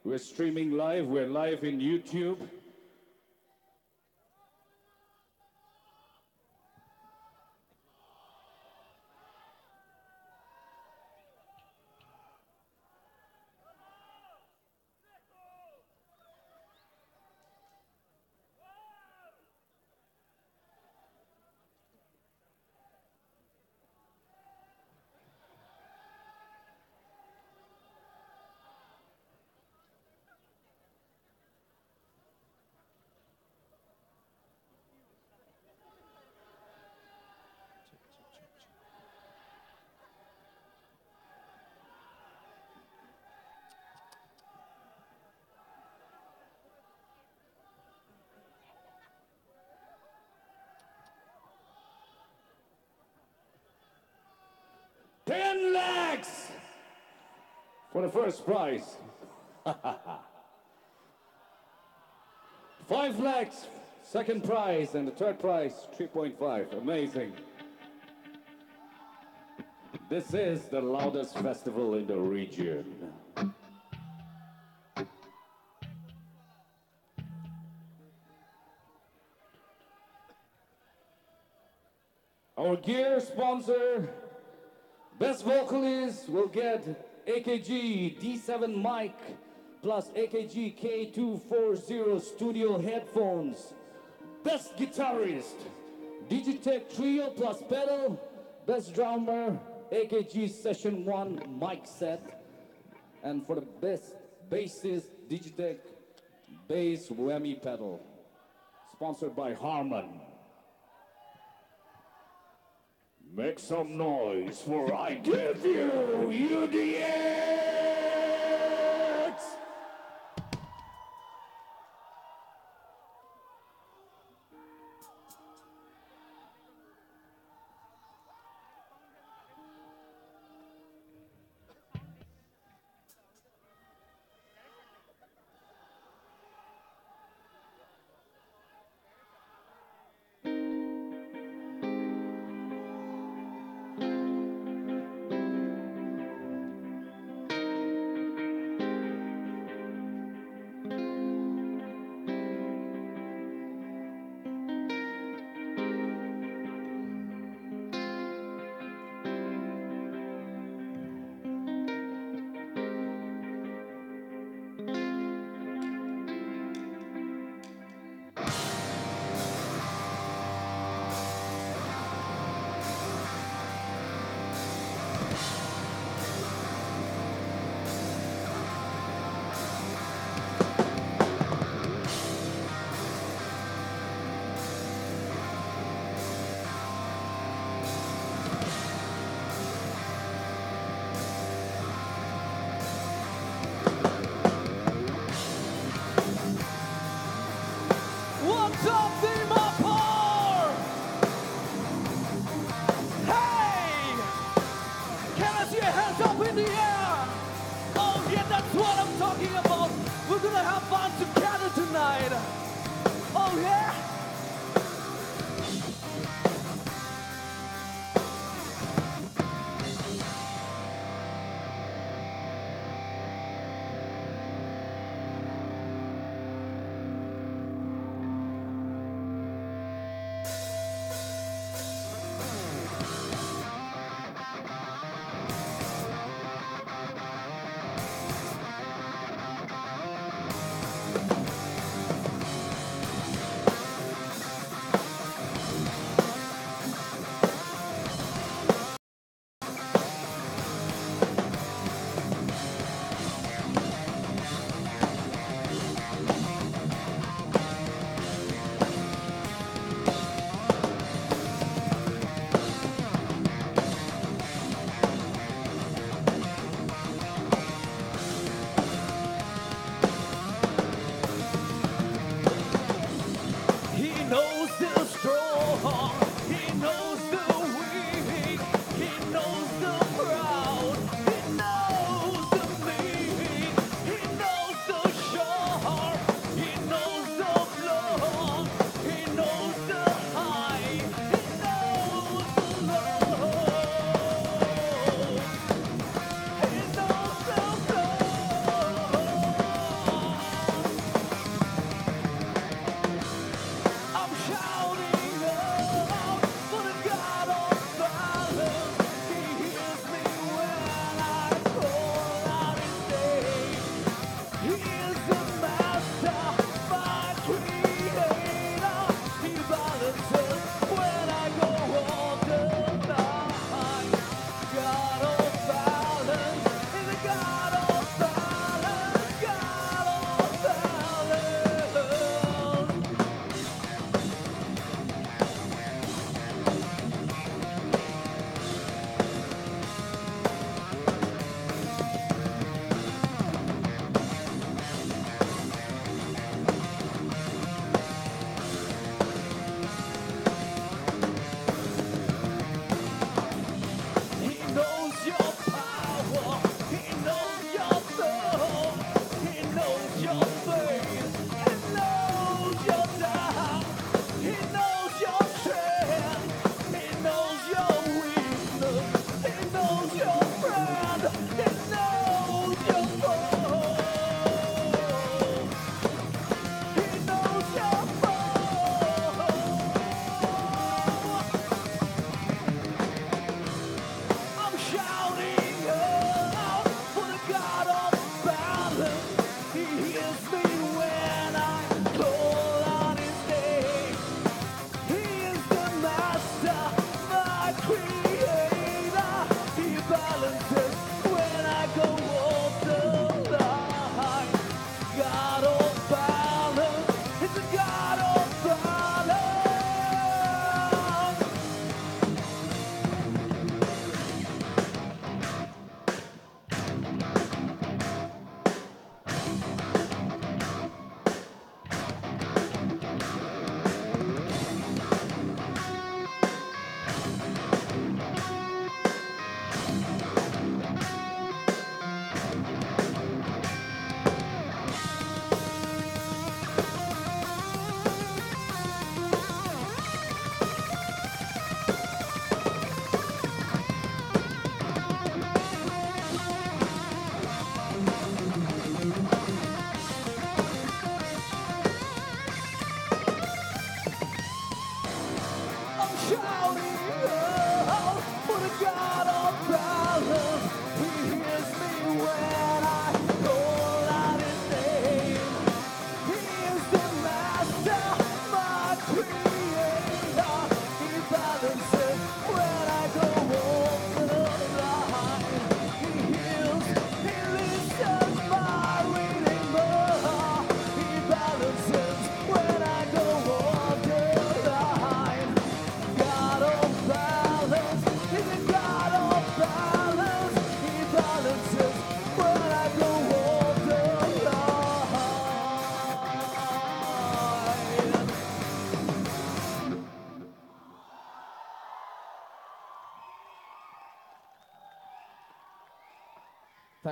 S1: We're streaming live. We're live in YouTube. Ten lakhs for the first prize. Five lakhs, second prize, and the third prize, 3.5. Amazing. This is the loudest festival in the region. Our gear sponsor, Best vocalist will get AKG D7 mic plus AKG K240 studio headphones. Best guitarist, Digitech Trio plus pedal. Best drummer, AKG Session 1 mic set. And for the best bassist, Digitech bass whammy pedal. Sponsored by Harman. Make some noise for I give you UDX!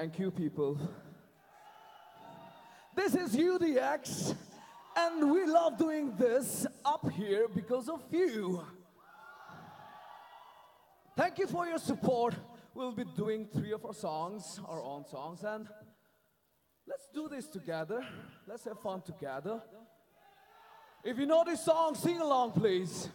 S9: Thank you, people. This is UDX, and we love doing this up here because of you. Thank you for your support. We'll be doing three of our songs, our own songs, and let's do this together. Let's have fun together. If you know this song, sing along, please.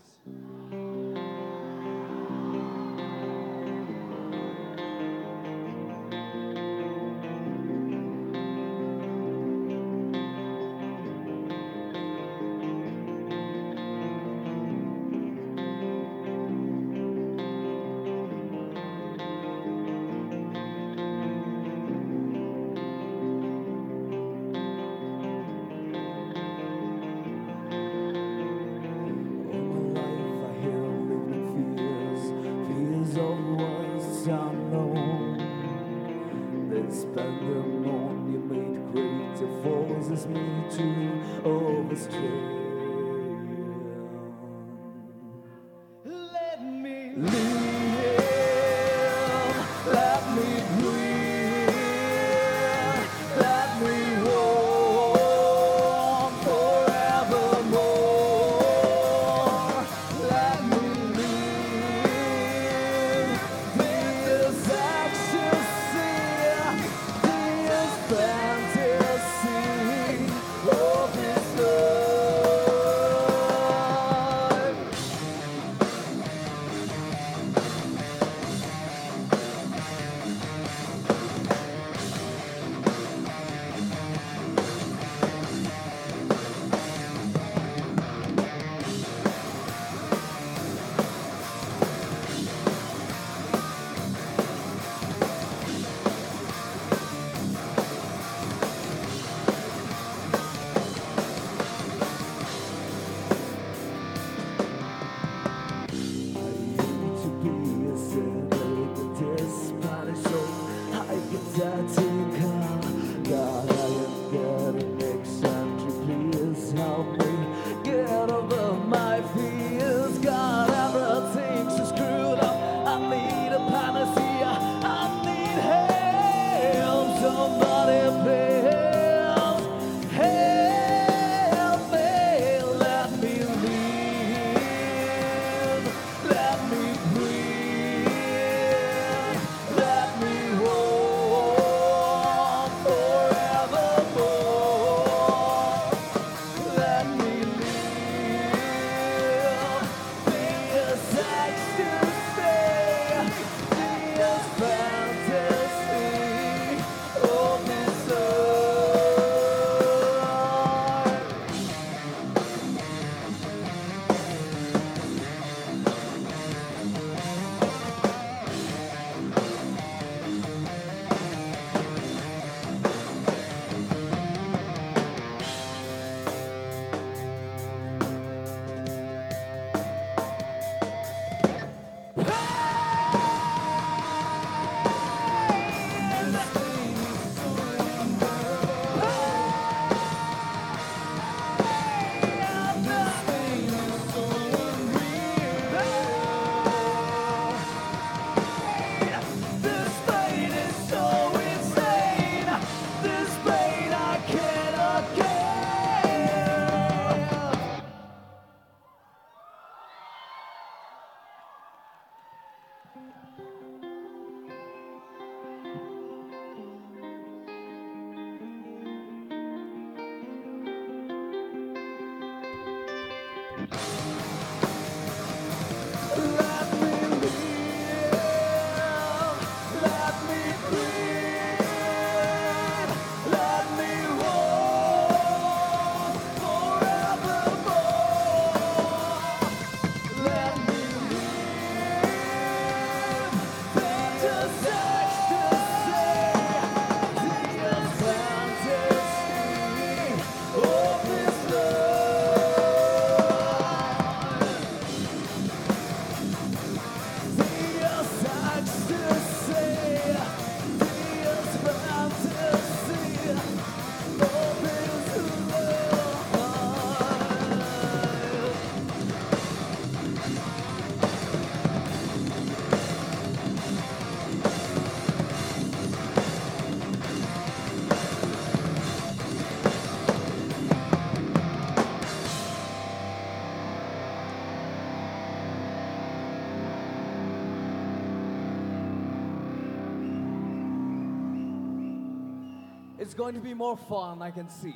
S9: It's going to be more fun, I can see.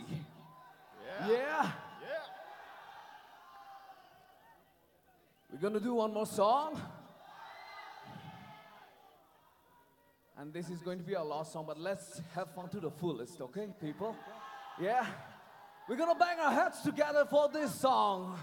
S9: Yeah. We're gonna do one more song. And this is going to be our last song, but let's have fun to the fullest, okay, people? Yeah? We're gonna bang our heads together for this song.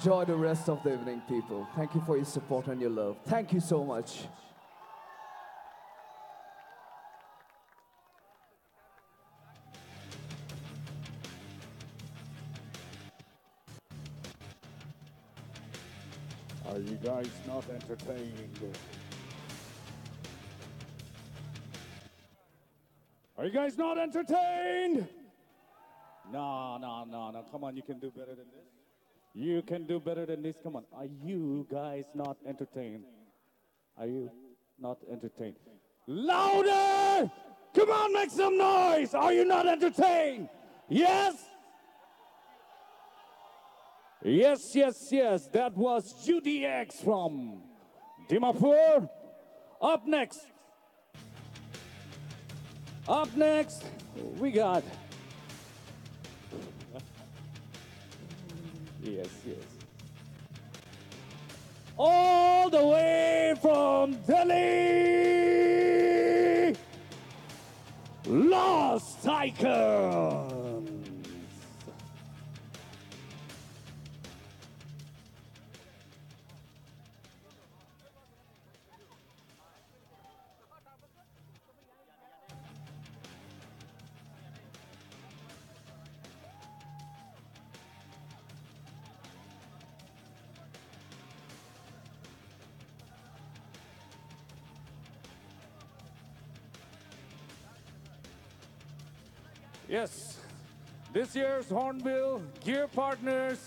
S9: Enjoy the rest of the evening, people. Thank you for your support and your love. Thank you so much.
S1: Are you guys not entertained? Are you guys not entertained? No, no, no, no. Come on, you can do better than this. You can do better than this. Come on. Are you guys not entertained? Are you not entertained? Louder! Come on, make some noise! Are you not entertained? Yes? Yes, yes, yes. That was UDX from Dimapur. Up next. Up next, we got. Yes, yes. All the way from Delhi, Lost Icons. Yes, this year's Hornbill Gear Partners.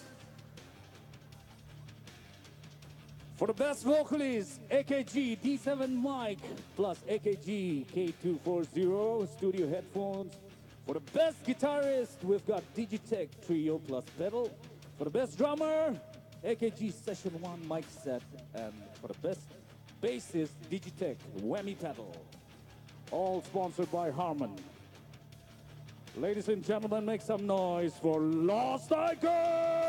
S1: For the best vocalist, AKG D7 mic plus AKG K240 studio headphones. For the best guitarist, we've got Digitech Trio plus pedal. For the best drummer, AKG Session 1 mic set. And for the best bassist, Digitech Whammy pedal. All sponsored by Harman. Ladies and gentlemen, make some noise for Lost Icons!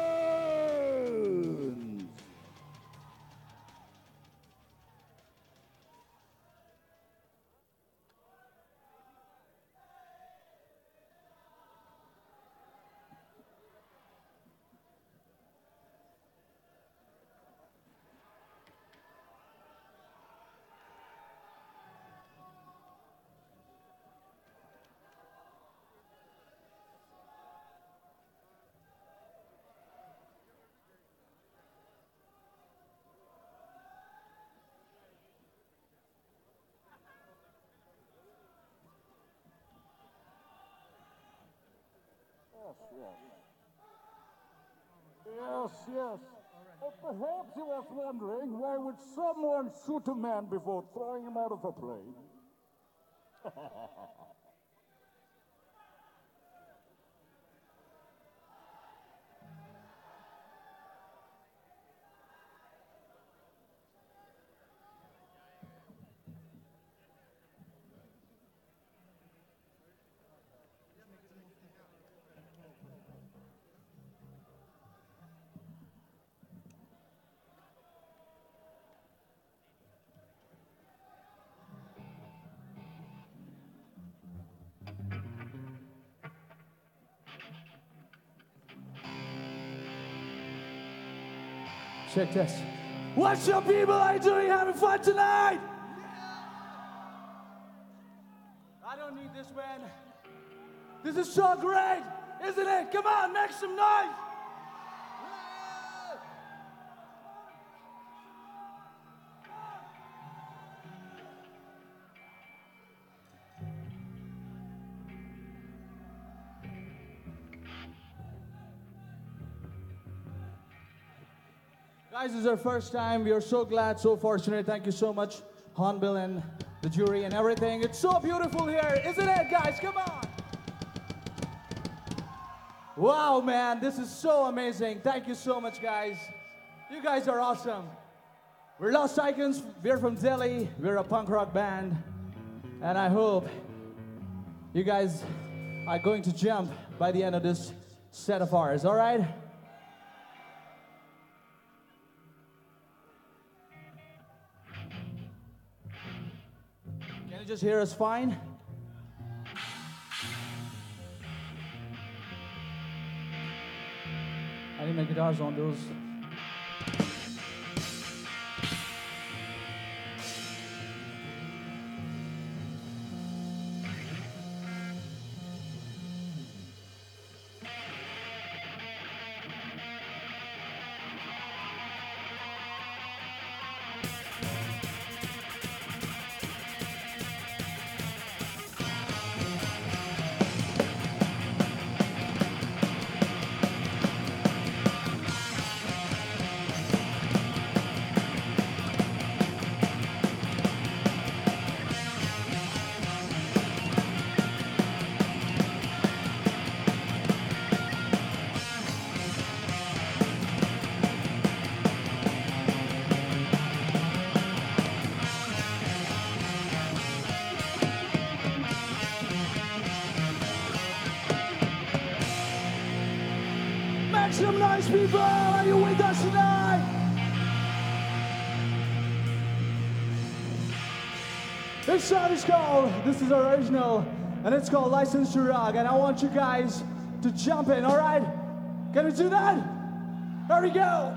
S1: Yes, yes. Yes, yes. Perhaps you was wondering why would someone shoot a man before throwing him out of a plane?
S4: Check this. What's your people? How you doing? Having fun tonight? I don't need this, man. This is so great, isn't it? Come on, make some noise. Guys, this is our first time. We are so glad, so fortunate. Thank you so much, Hornbill and the jury and everything. It's so beautiful here, isn't it, guys? Come on. Wow, man, this is so amazing. Thank you so much, guys. You guys are awesome. We're Lost Icons. We're from Delhi. We're a punk rock band. And I hope you guys are going to jump by the end of this set of ours, all right? Just hear us fine? I need my guitars on those. This is original, and it's called License to Rock, and I want you guys to jump in, all right? Can we do that? There we go.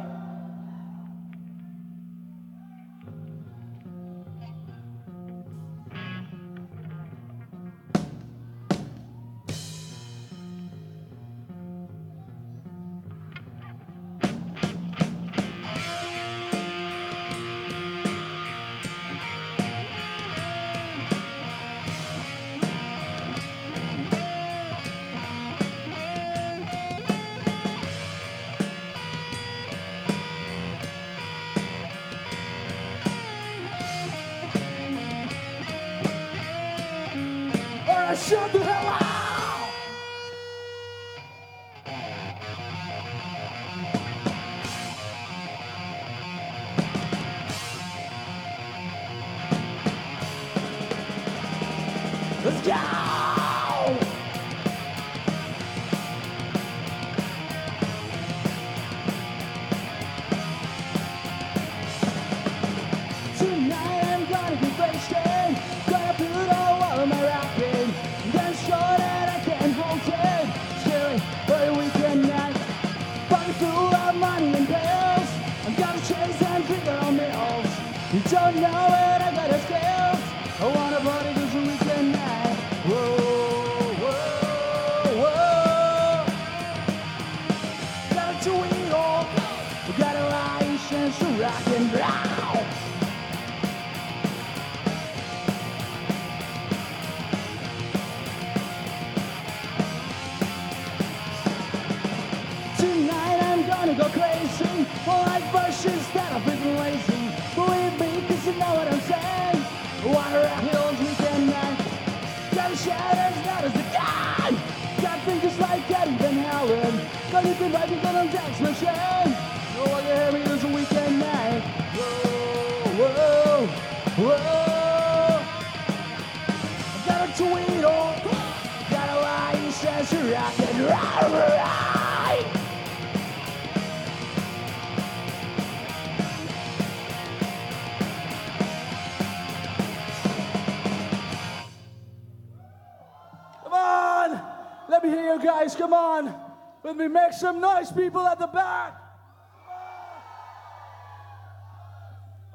S4: make some noise, people at the back?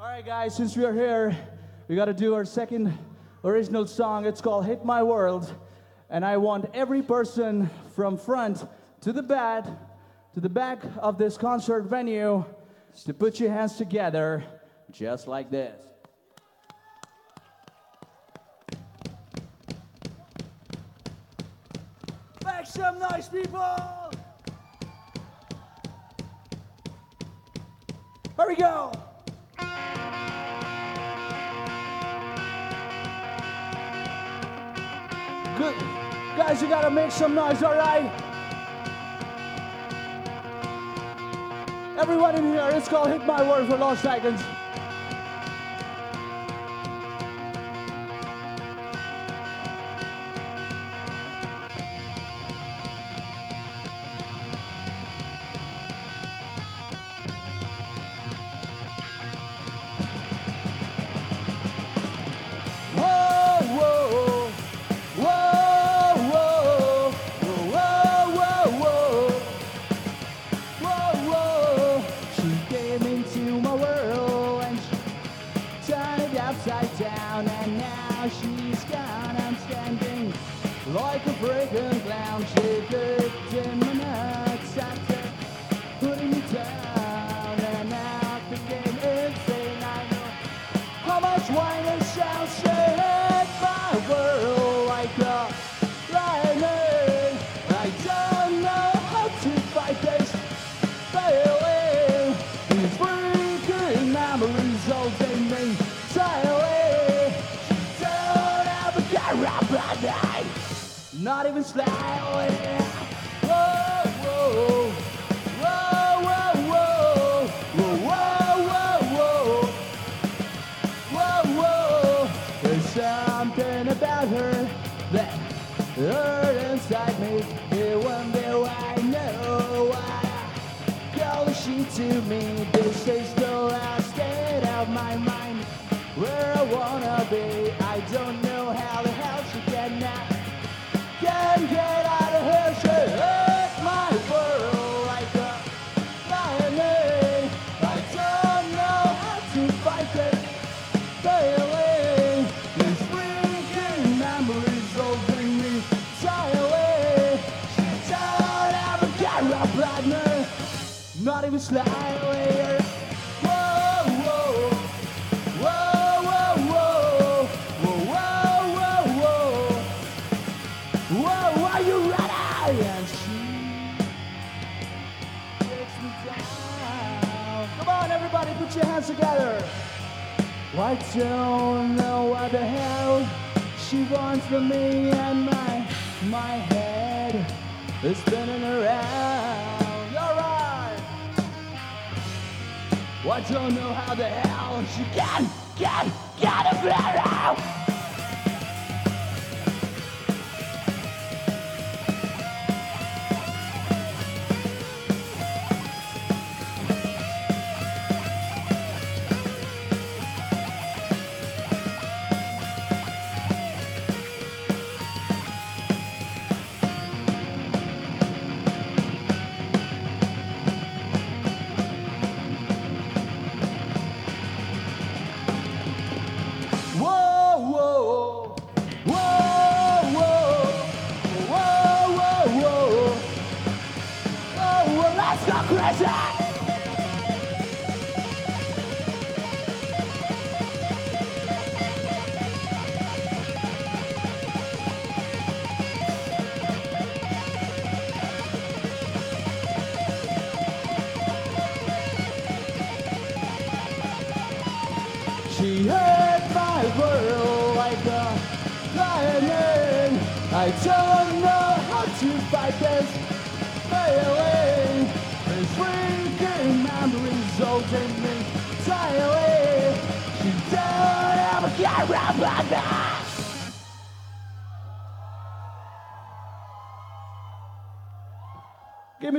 S4: All right, guys, since we are here, we got to do our second original song. It's called Hit My World. And I want every person from front to the back, to the back of this concert venue, to put your hands together just like this. Make some noise, people! Here we go. Good. Guys, you gotta make some noise, all right? Everyone in here, it's called Hit My Word for Lost Icons.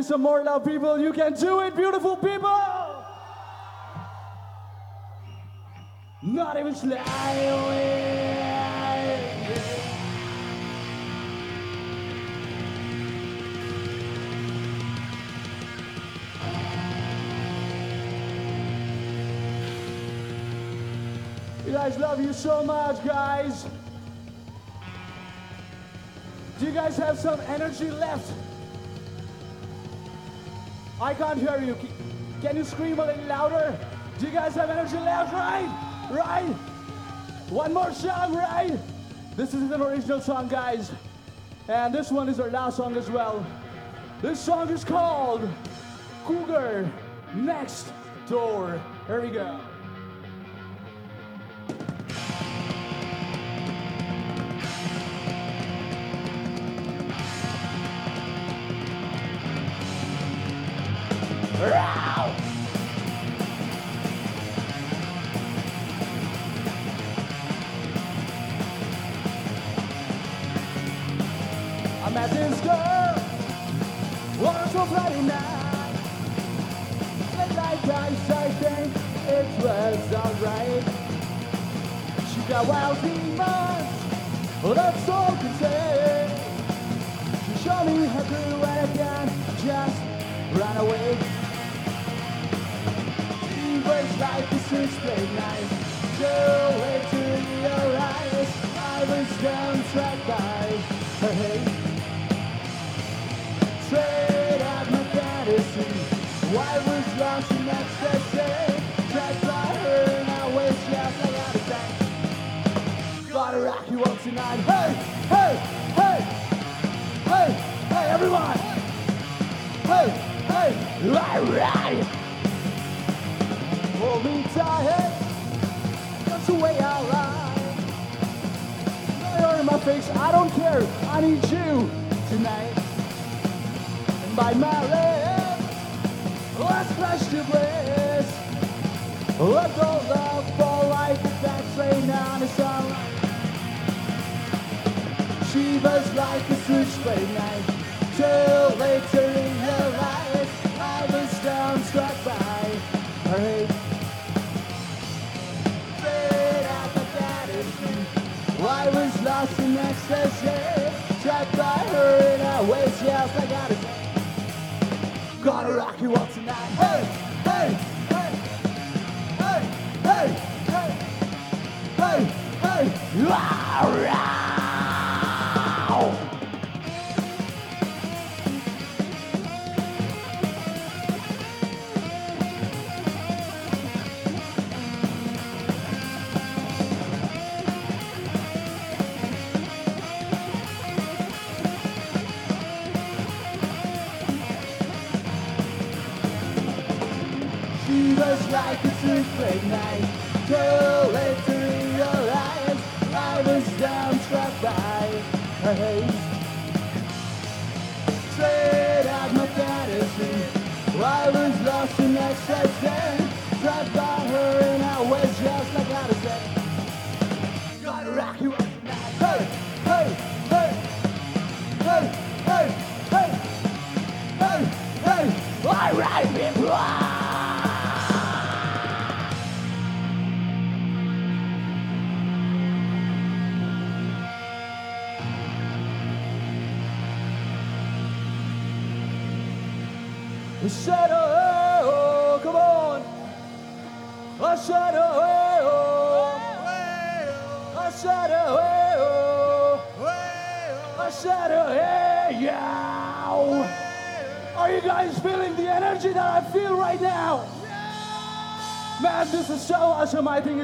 S4: some more love, people. You can do it, beautiful people. Not even slightly. You guys love you so much, guys. Do you guys have some energy left? I can't hear you. Can you scream a little louder? Do you guys have energy left? Right? Right? One more song, right? This is an original song, guys. And this one is our last song as well. This song is called Cougar Next Door. Here we go. Hold me tight, that's the way I ride my face. I don't care. I need you tonight. And by my lips, let's crush your bliss. Let go love for life that's laying down the sun. She was like a switchblade knife till later. Lost in ecstasy. Trapped by her in a waste, yes, I gotta Gonna rock you up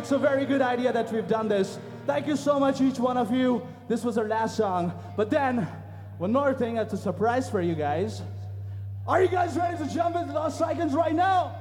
S4: it's a very good idea that we've done this. Thank you so much, each one of you. This was our last song. But then, one more thing that's a surprise for you guys. Are you guys ready to jump into Lost Icons right now?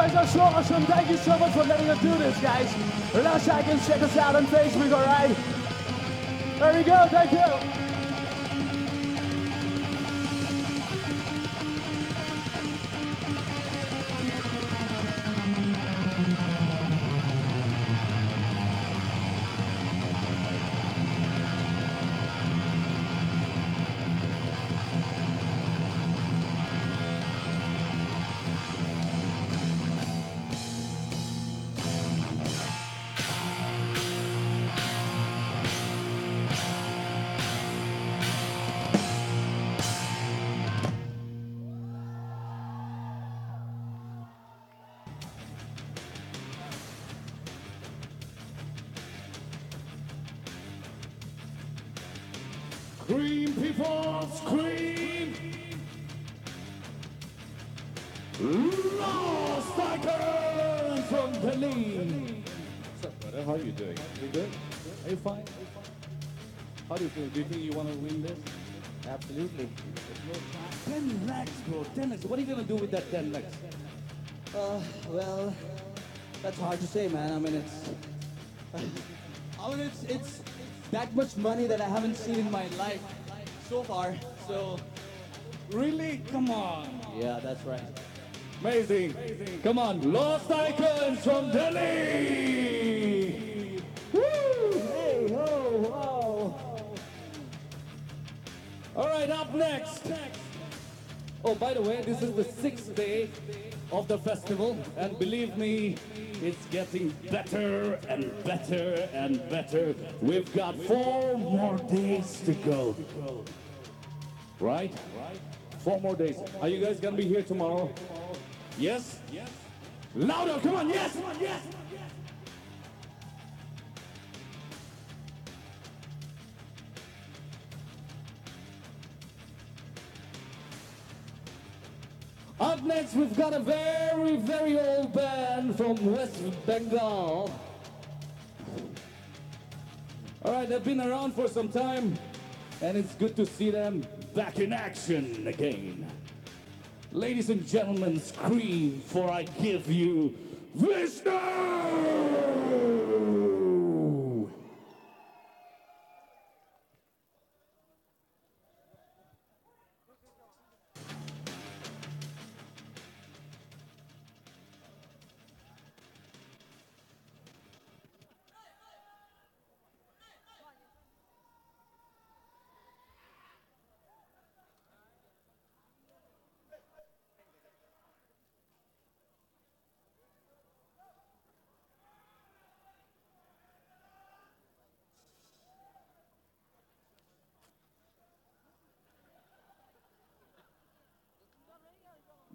S4: Guys are so awesome. Thank you so much for letting us do this, guys. Lost Icons, check us out on Facebook, all right? There we go. Thank you.
S1: Feel? Do you think you want to win this? Absolutely. Ten lakhs, bro. Ten lakhs. What are you gonna do with that ten lakhs?
S4: Uh, well, that's hard to say, man. I mean, it's. I mean, it's it's that much money that I haven't seen in my life so far. So.
S1: Really? Come on.
S4: Yeah, that's right.
S1: Amazing. Come on, Lost Icons from Delhi! Woo! Hey, ho, ho. All right, up next. Oh, by the way, this is the sixth day of the festival, and believe me, it's getting better and better and better. We've got four more days to go. right? Four more days. Are you guys gonna be here tomorrow? Yes? Louder, come on, yes! Come on, yes! Next, we've got a very, very old band from West Bengal. All right, they've been around for some time, and it's good to see them back in action again. Ladies and gentlemen, scream for I give you Vishnu!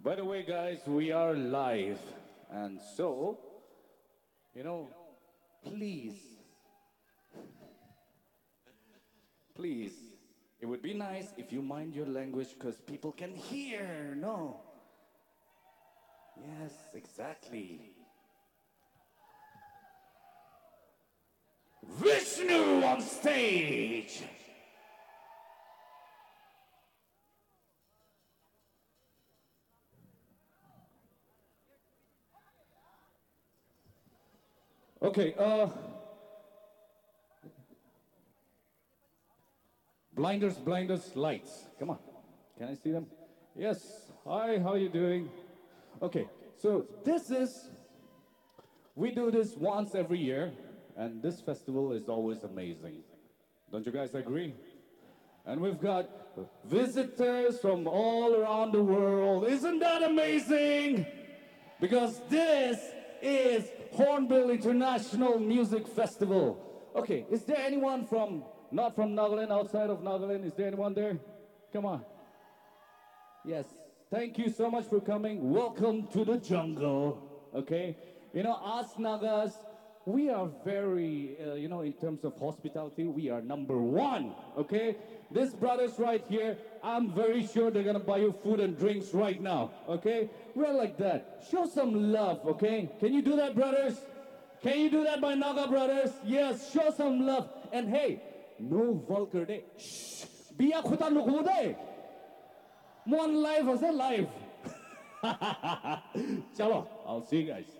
S1: By the way, guys, we are live. And so, you know, please, please, it would be nice if you mind your language because people can hear, no? Yes, exactly. Vishnu on stage! Okay, uh. Blinders, blinders, lights. Come on. Can I see them? Yes. Hi, how are you doing? Okay, so this is. We do this once every year, and this festival is always amazing. Don't you guys agree? And we've got visitors from all around the world. Isn't that amazing? Because this is Hornbill International Music Festival. Okay, is there anyone from, not from Nagaland, outside of Nagaland? Is there anyone there? Come on. Yes, thank you so much for coming. Welcome to the jungle. Okay, you know, us Nagas, we are very, uh, you know, in terms of hospitality, we are number one. Okay, these brothers right here, I'm very sure they're gonna buy you food and drinks right now. Okay, we're like that. Show some love. Okay, can you do that, brothers? Can you do that, my Naga brothers? Yes, show some love. And hey, no vulgar day. Shh, biya khuta nukude. One life is a life. Chalo, I'll see you guys.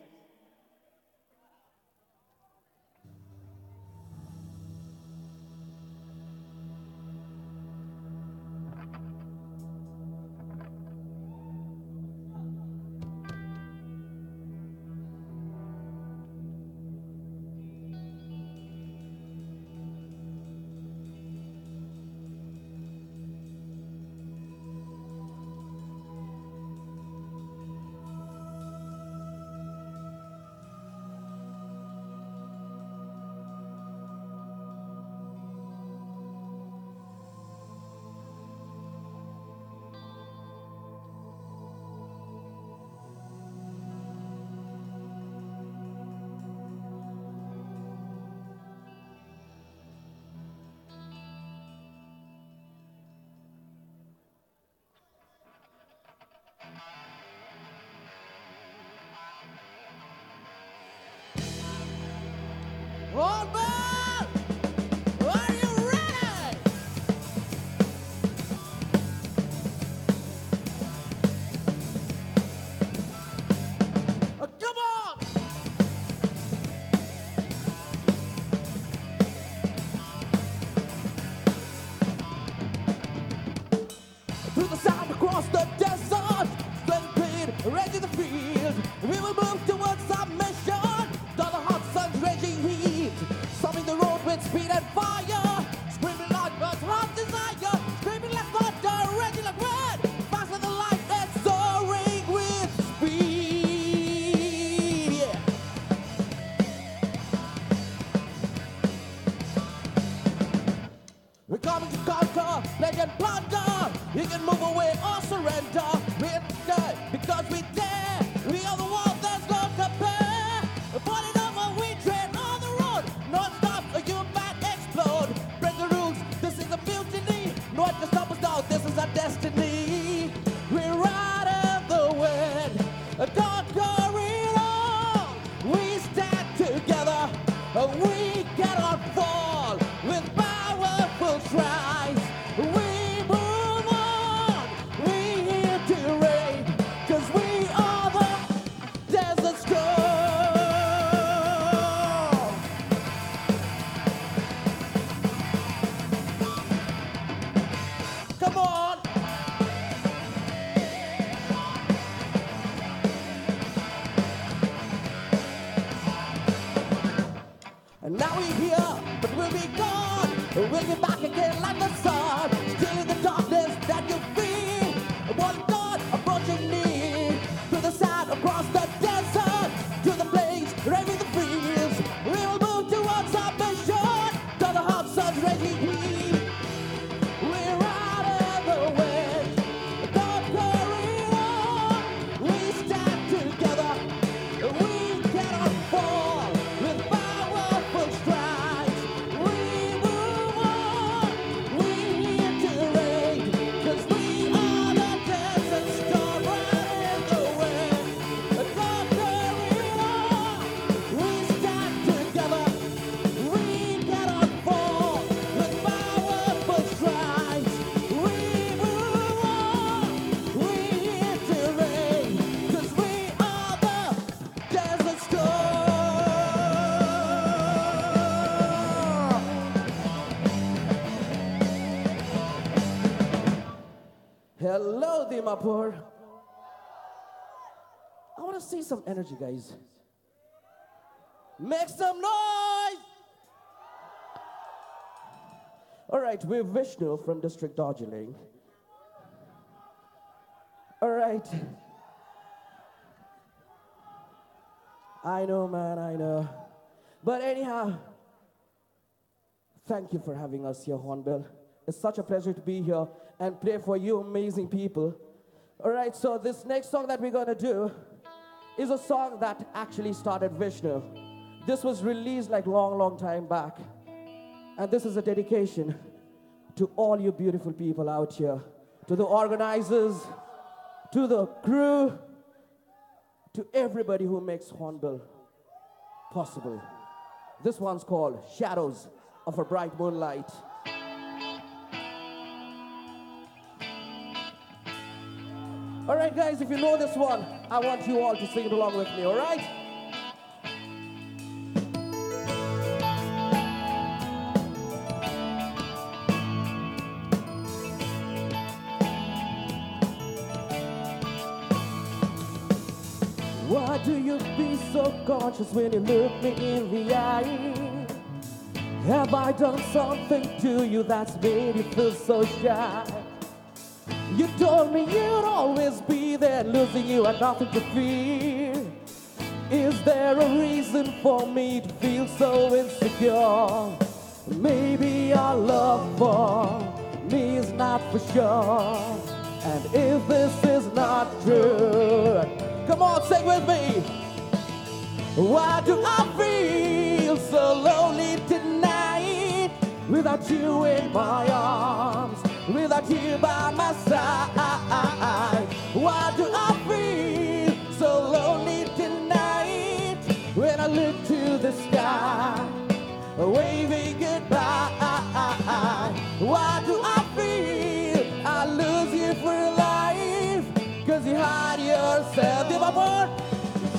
S9: Dimapur. I want to see some energy, guys. Make some noise! All right, we're Vishnu from District Darjeeling. All right. I know, man, I know. But anyhow, thank you for having us here, Hornbill. It's such a pleasure to be here and play for you amazing people. All right, so this next song that we're gonna do is a song that actually started Vishnu. This was released like long, long time back. And this is a dedication to all you beautiful people out here, to the organizers, to the crew, to everybody who makes Hornbill possible. This one's called Shadows of a Bright Moonlight. All right, guys, if you know this one, I want you all to sing it along with me, all right? Why do you be so conscious when you look me in the eye? Have I done something to you that's made you feel so shy? You told me you'd always be there, losing you had nothing to fear. Is there a reason for me to feel so insecure? Maybe your love for me is not for sure. And if this is not true, come on, sing with me. Why do I feel so lonely tonight without you in my arms, without you by my side? Why do I feel so lonely tonight when I look to the sky, waving goodbye? Why do I feel I lose you for life? Cause you hide yourself. Give up word.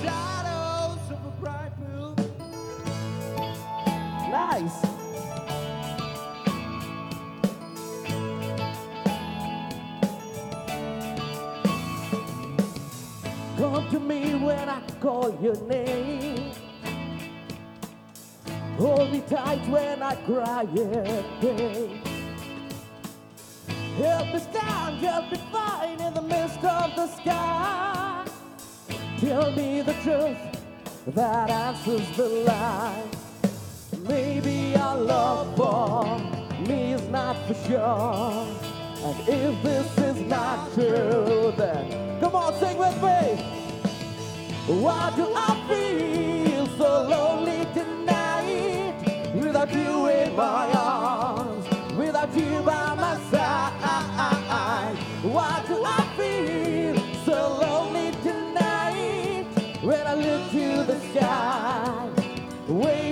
S9: Shadows of a bright moon. Nice. To me when I call your name. Hold me tight when I cry in. Help me stand, help me find in the midst of the sky. Tell me the truth that answers the lie. Maybe our love for me is not for sure. And if this is not true, then come on, sing with me. Why do I feel so lonely tonight without you in my arms, without you by my side? Why do I feel so lonely tonight when I look to the sky, waving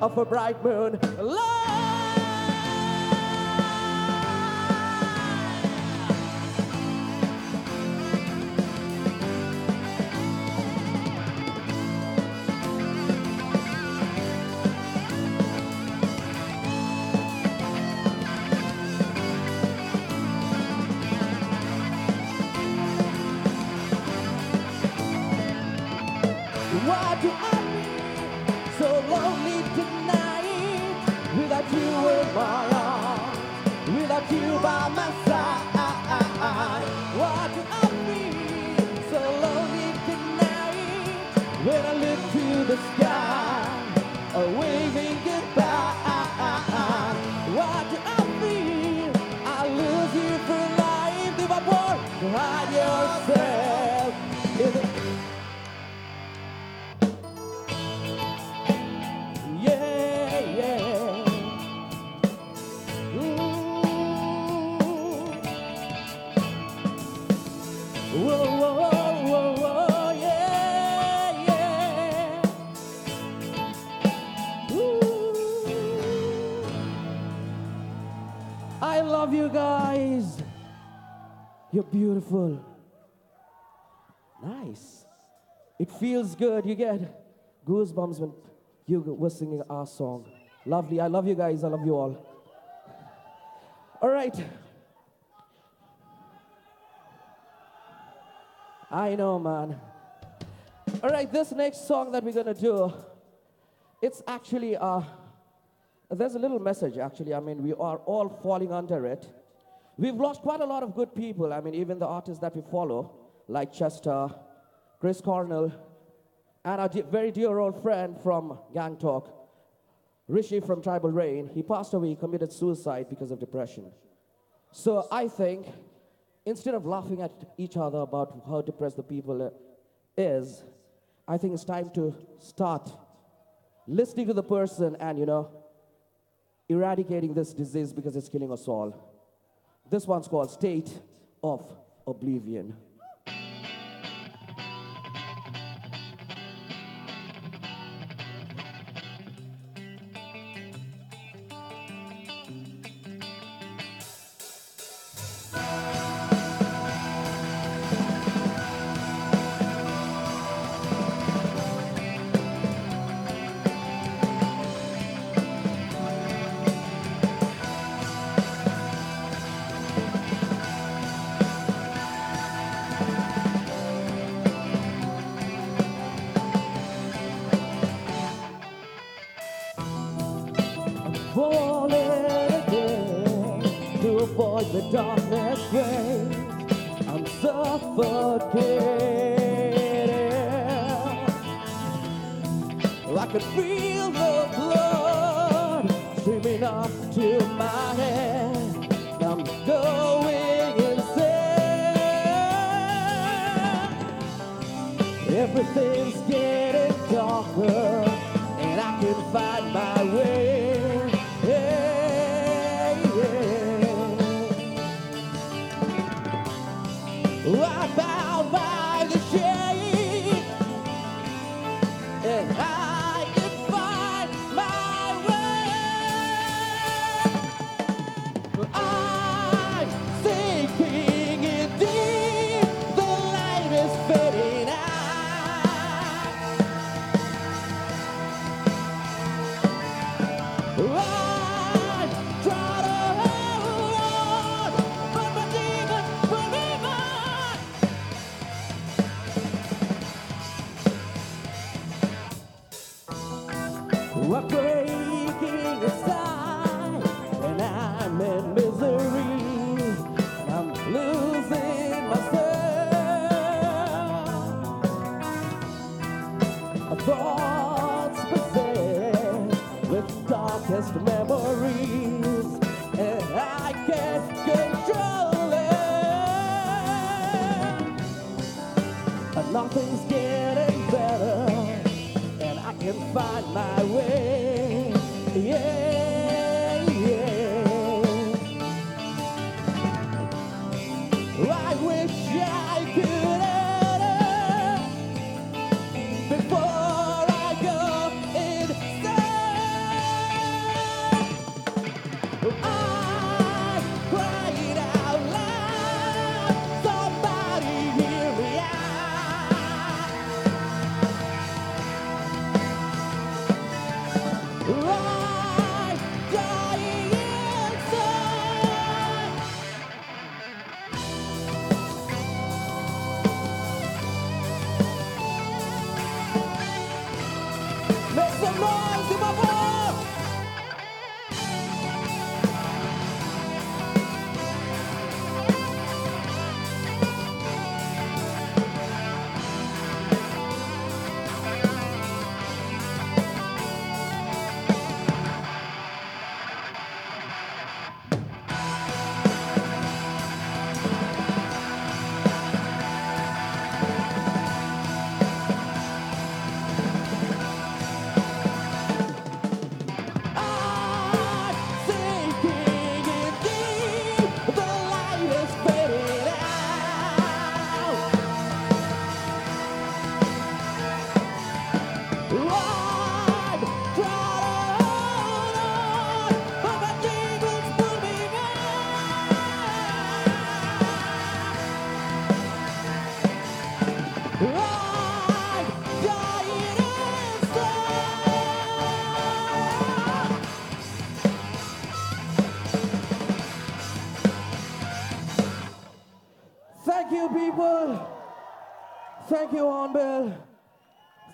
S9: of a bright moon. Why do I you by my side? You're beautiful. Nice. It feels good. You get goosebumps when you were singing our song. Lovely. I love you guys. I love you all. All right. I know, man. All right, this next song that we're gonna do, it's actually uh, there's a little message actually. I mean, we are all falling under it. We've lost quite a lot of good people. I mean, even the artists that we follow, like Chester, Chris Cornell, and our de- very dear old friend from Gangtok, Rishi from Tribal Rain. He passed away, he committed suicide because of depression. So I think instead of laughing at each other about how depressed the people uh, is, I think it's time to start listening to the person and, you know, eradicating this disease because it's killing us all. This one's called State of Oblivion.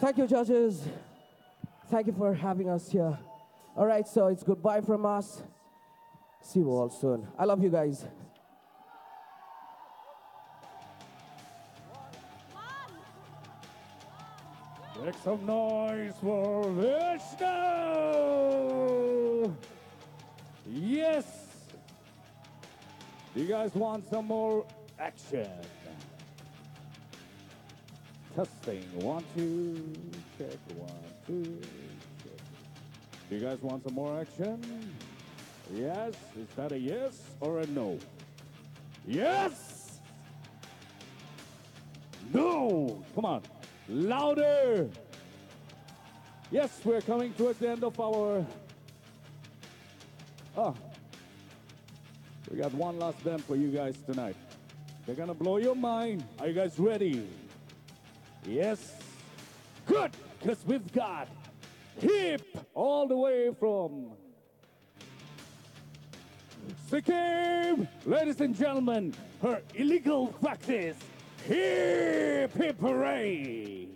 S4: Thank you, judges. Thank you for having us here. All right, so it's goodbye from us. See you all soon. I love you guys.
S1: Make some noise for Vishnu! Yes! Do You guys want some more action? Testing. One, two, check. One, two, check. Do You guys want some more action? Yes? Is that a yes or a no? Yes! No! Come on. Louder! Yes, we're coming towards the end of our. Oh. We got one last band for you guys tonight. They're gonna blow your mind. Are you guys ready? Yes? Good! Because we've got Hip all the way from Sikkim! Ladies and gentlemen, her illegal practice. Hip Hip Hooray!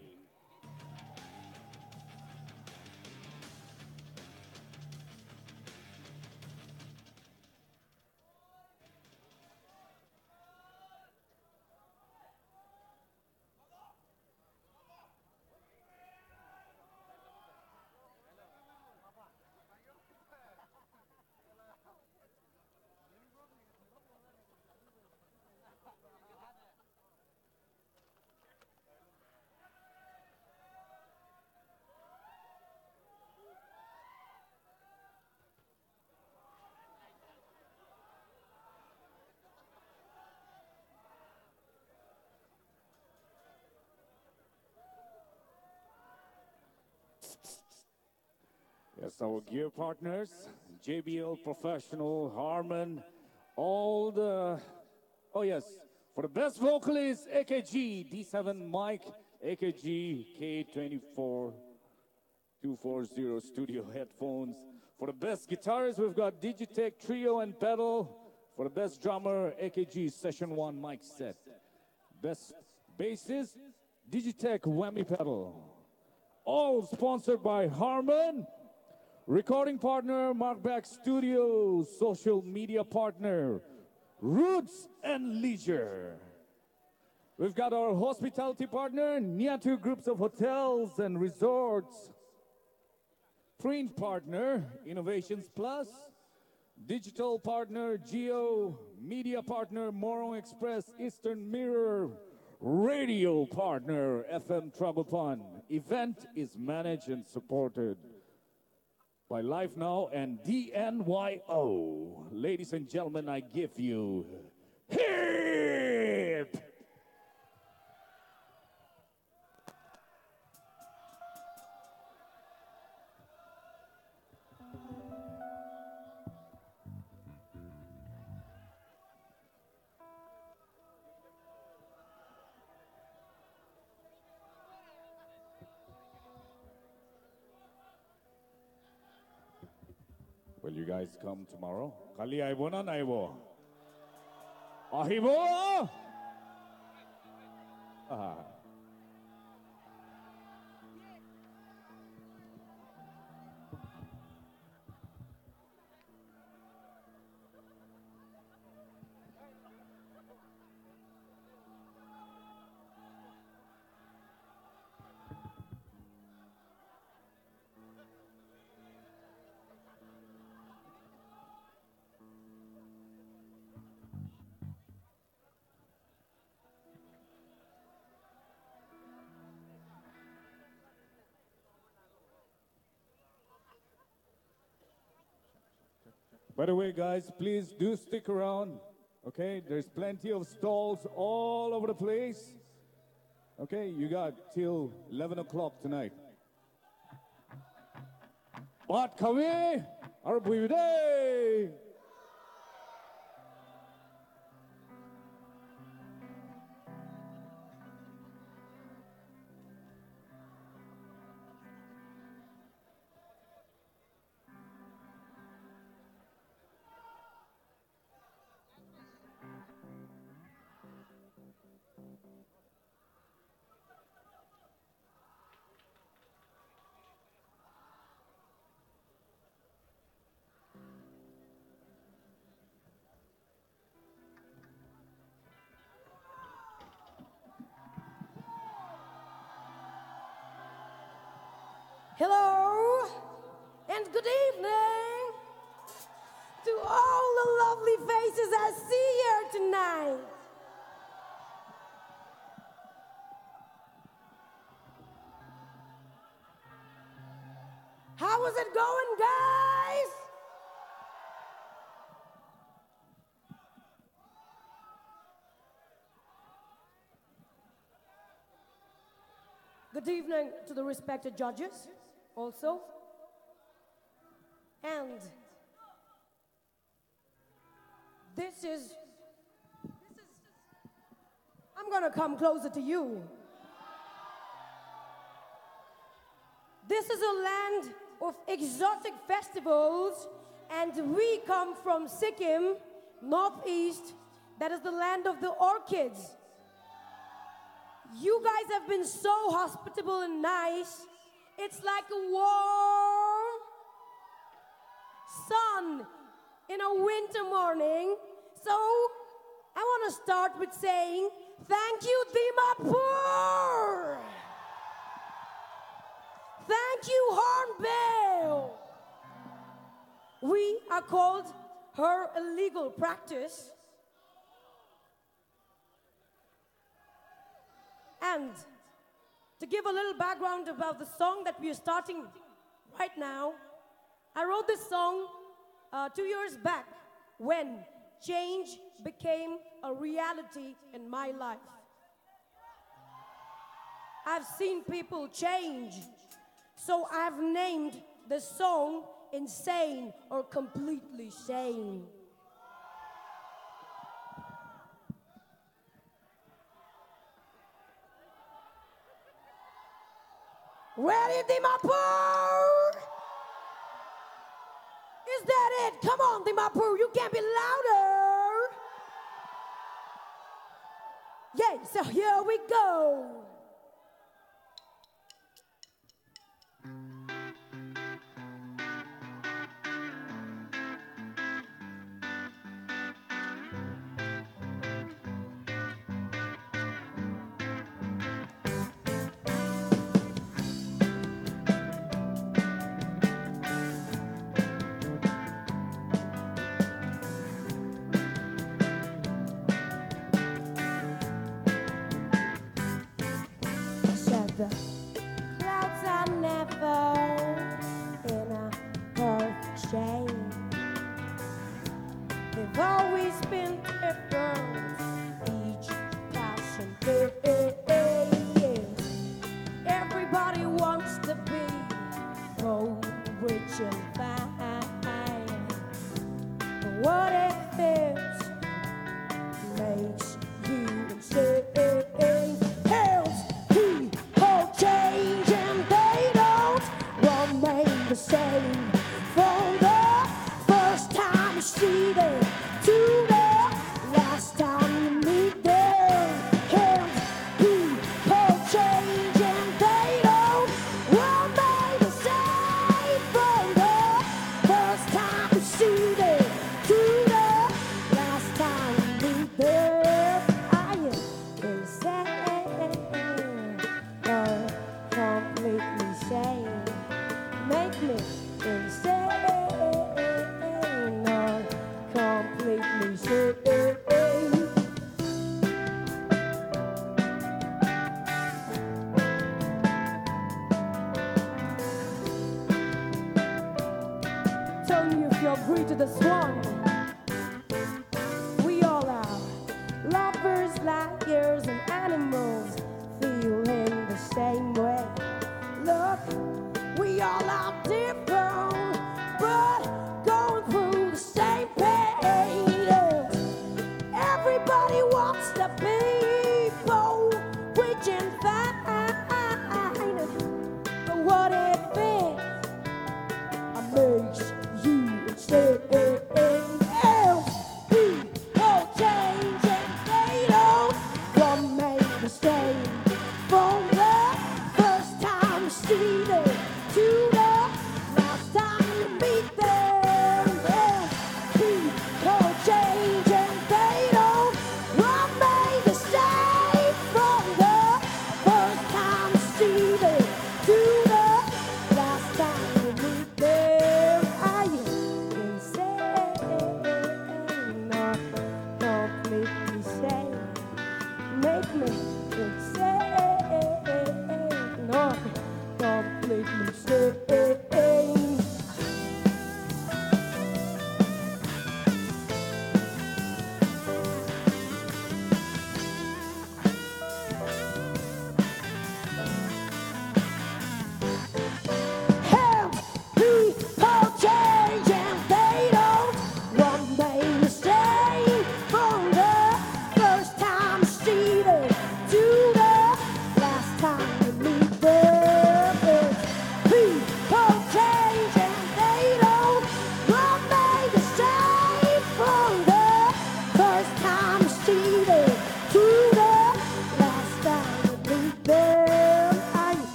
S1: Our gear partners, JBL Professional, Harman, all the. Oh, yes. For the best vocalist, AKG, D7 Mike, AKG K24 240 studio headphones. For the best guitarist, we've got Digitech Trio and Pedal. For the best drummer, AKG Session 1 mic set. Best bassist, Digitech Whammy Pedal. All sponsored by Harman. Recording partner, Mark Back Studios. Social media partner, Roots and Leisure. We've got our hospitality partner, Niathu Groups of Hotels and Resorts. Print partner, Innovations Plus. Digital partner, Jio. Media partner, Morung Express, Eastern Mirror. Radio partner, FM Tragopan. Event is managed and supported by Life Now and DNYO. Ladies and gentlemen, I give you hip. Guys come tomorrow? Kali aibo na naibo? Ahibo? By the way, guys, please do stick around. Okay, there's plenty of stalls all over the place. Okay, you got till 11 o'clock tonight. But kami, Arbuide!
S5: Hello and good evening to all the lovely faces I see here tonight. How is it going, guys? Good evening to the respected judges also. And this is I'm going to come closer to you. This is a land of exotic festivals, and we come from Sikkim, Northeast, that is the land of the orchids. You guys have been so hospitable and nice. It's like a warm sun in a winter morning. So I want to start with saying thank you, Dimapur. Thank you, Hornbill. We are called her illegal practice. And to give a little background about the song that we are starting right now, I wrote this song uh, two years back when change became a reality in my life. I've seen people change, so I've named the song Insane or Completely Sane. Ready, Dimapur? Is that it? Come on, Dimapur, you can be louder. Yeah, so here we go.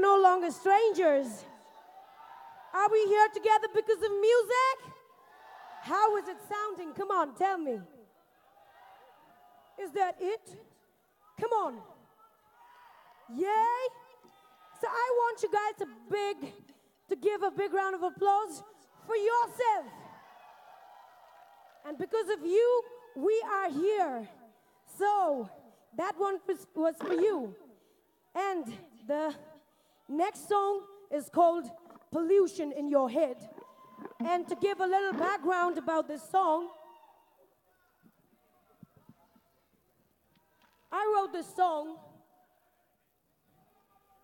S5: no longer strangers. Are we here together because of music? How is it sounding? Come on, tell me. Is that it? Come on. Yay! So I want you guys to big to give a big round of applause for yourself. And because of you, we are here. So that one was for you. And the Next song is called Pollution in Your Head. And to give a little background about this song, I wrote this song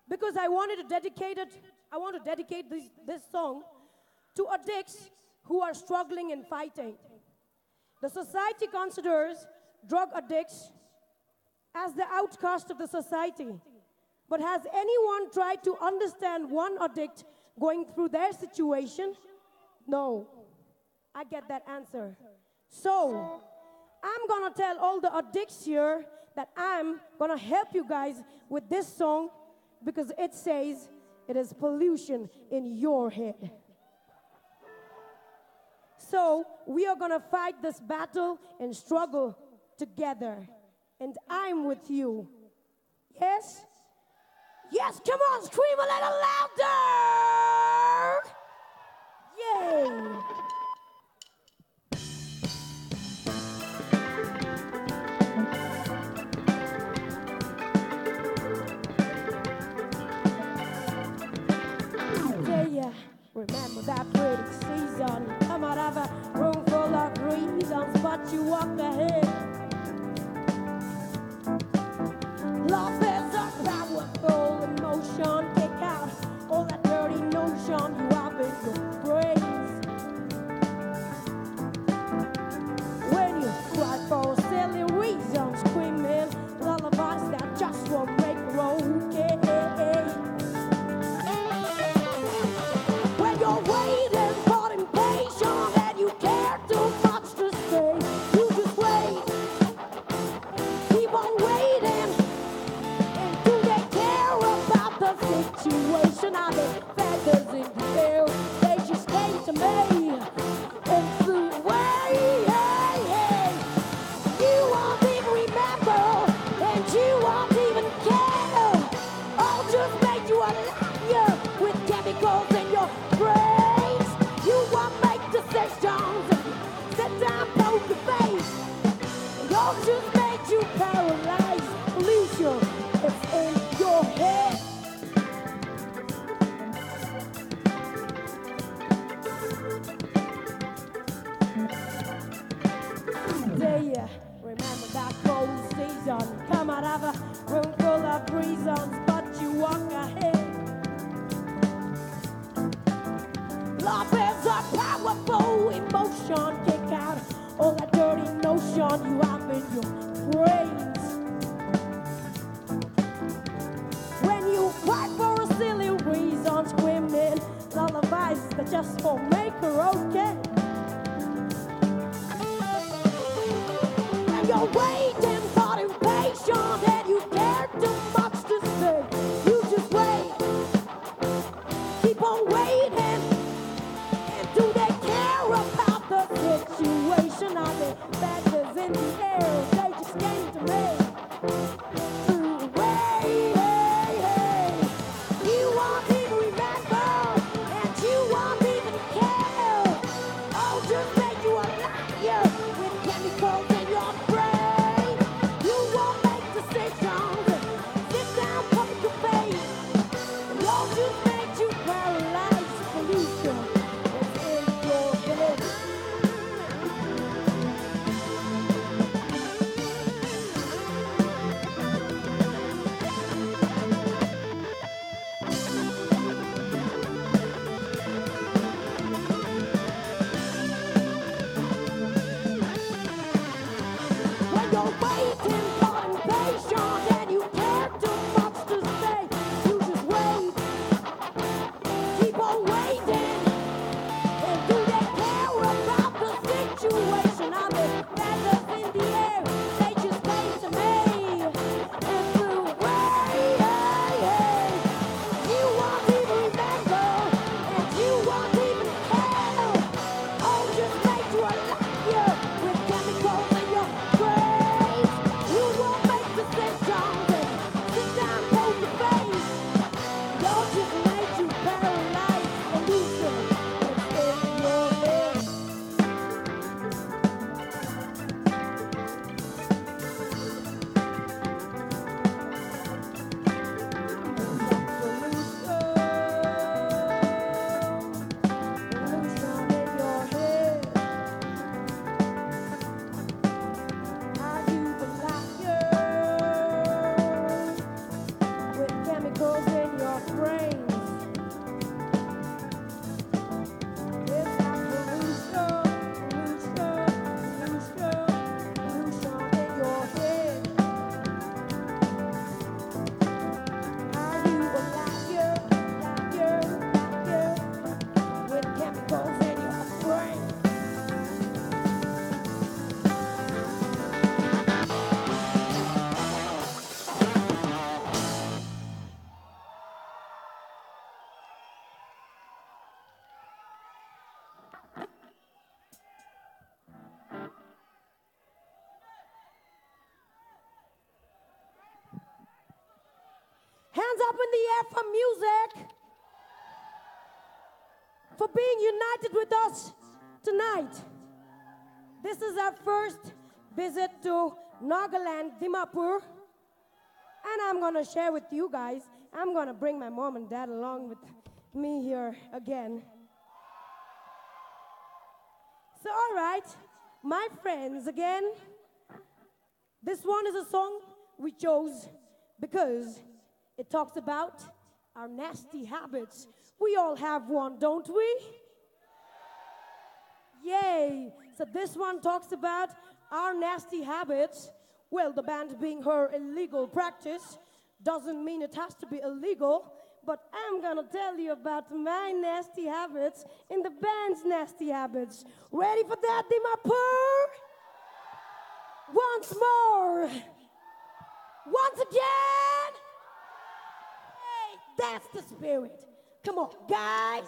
S5: because I wanted to dedicate it, I want to dedicate this, this song to addicts who are struggling and fighting. The society considers drug addicts as the outcast of the society. But has anyone tried to understand one addict going through their situation? No. I get that answer. So, I'm gonna tell all the addicts here that I'm gonna help you guys with this song because it says it is pollution in your head. So, we are gonna fight this battle and struggle together. And I'm with you. Yes? Yes, come on, scream a little louder! Yay! Yeah, yeah. Remember that pretty season. I might have a room full of reasons, but you walk ahead. Love it. in praise. When you fight for a silly reason, screaming lullabies that just won't make her okay. And you're waiting. For being united with us tonight. This is our first visit to Nagaland, Dimapur. And I'm gonna share with you guys. I'm gonna bring my mom and dad along with me here again. So, all right, my friends, again, this one is a song we chose because it talks about our nasty habits. We all have one, don't we? Yay! So, this one talks about our nasty habits. Well, the band being her illegal practice doesn't mean it has to be illegal, but I'm gonna tell you about my nasty habits and the band's nasty habits. Ready for that, Dimapur? Once more. Once again. Hey, that's the spirit. Come on, guys.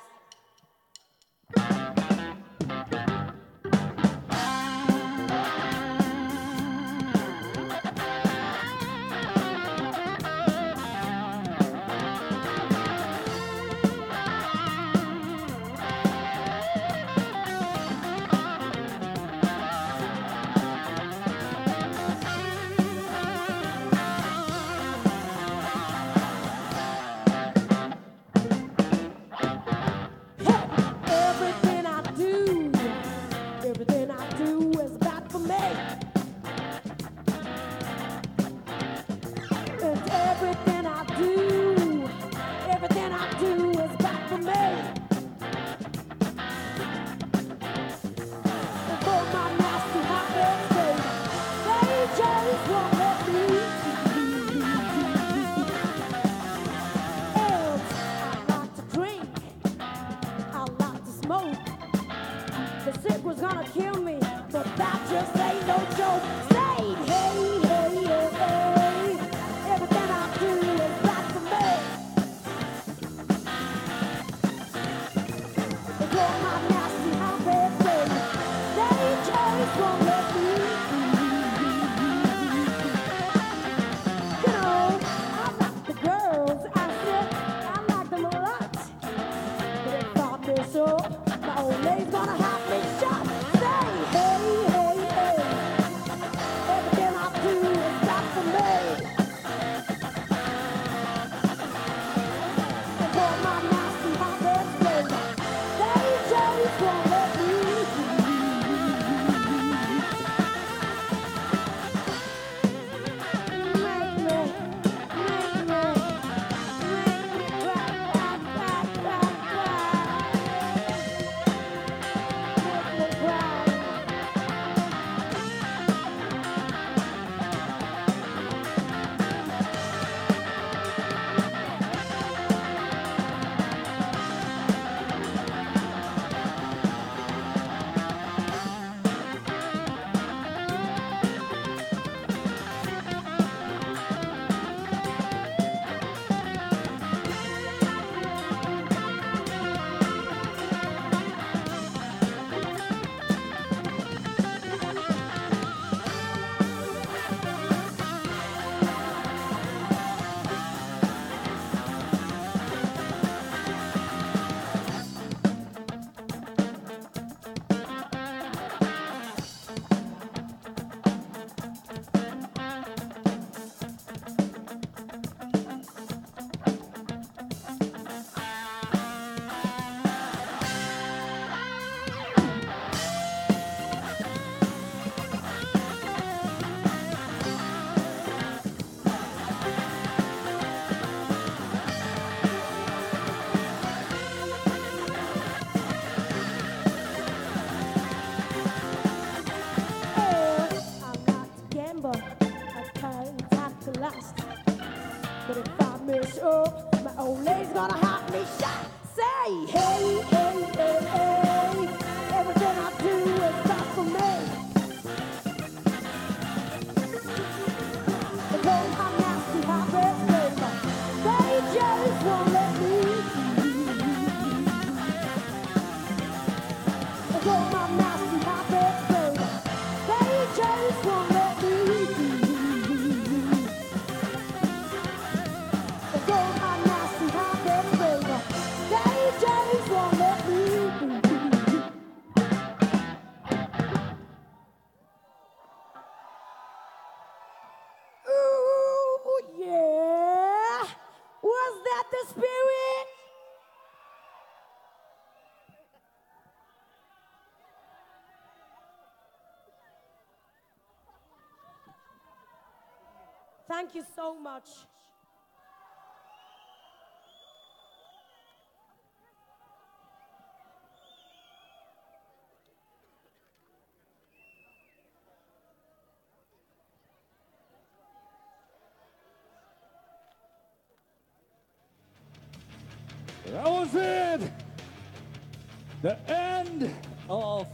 S5: The
S1: end of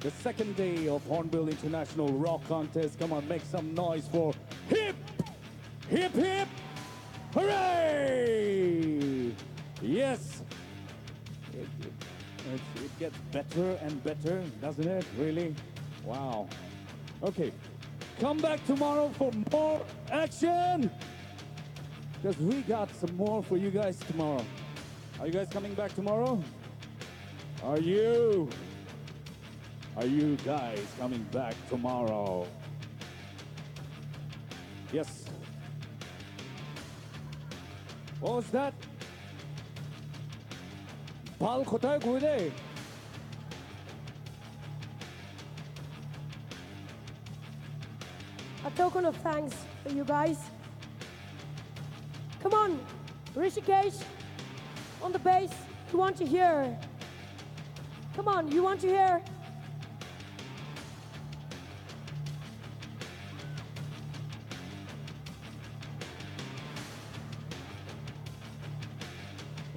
S1: the second day of Hornbill International Rock Contest. Come on, make some noise for hip, hip, hip, hooray! Yes. It, it, it- it gets better and better, doesn't it? Really? Wow. Okay. Come back tomorrow for more action. Because we got some more for you guys tomorrow. Are you guys coming back tomorrow? Are you? Are you guys coming back tomorrow? Yes. What was that? Bal কোথায় gude.
S5: A token of thanks for you guys. Come on, Rishikesh on the bass. We want to hear. Come on, you want to hear?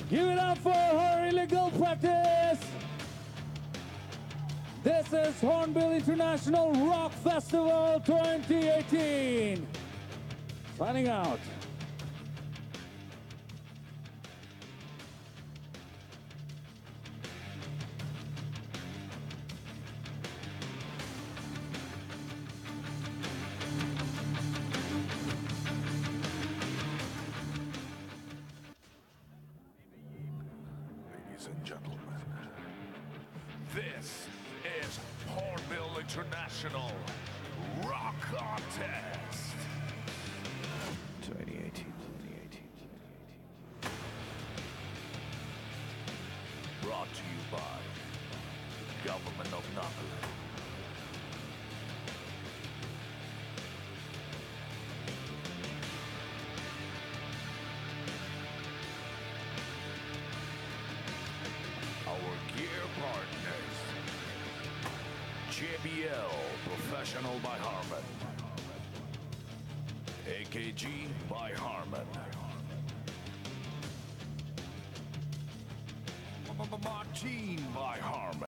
S1: Give it up for her illegal practice. This is Hornbill International Rock Festival 2018. Signing out.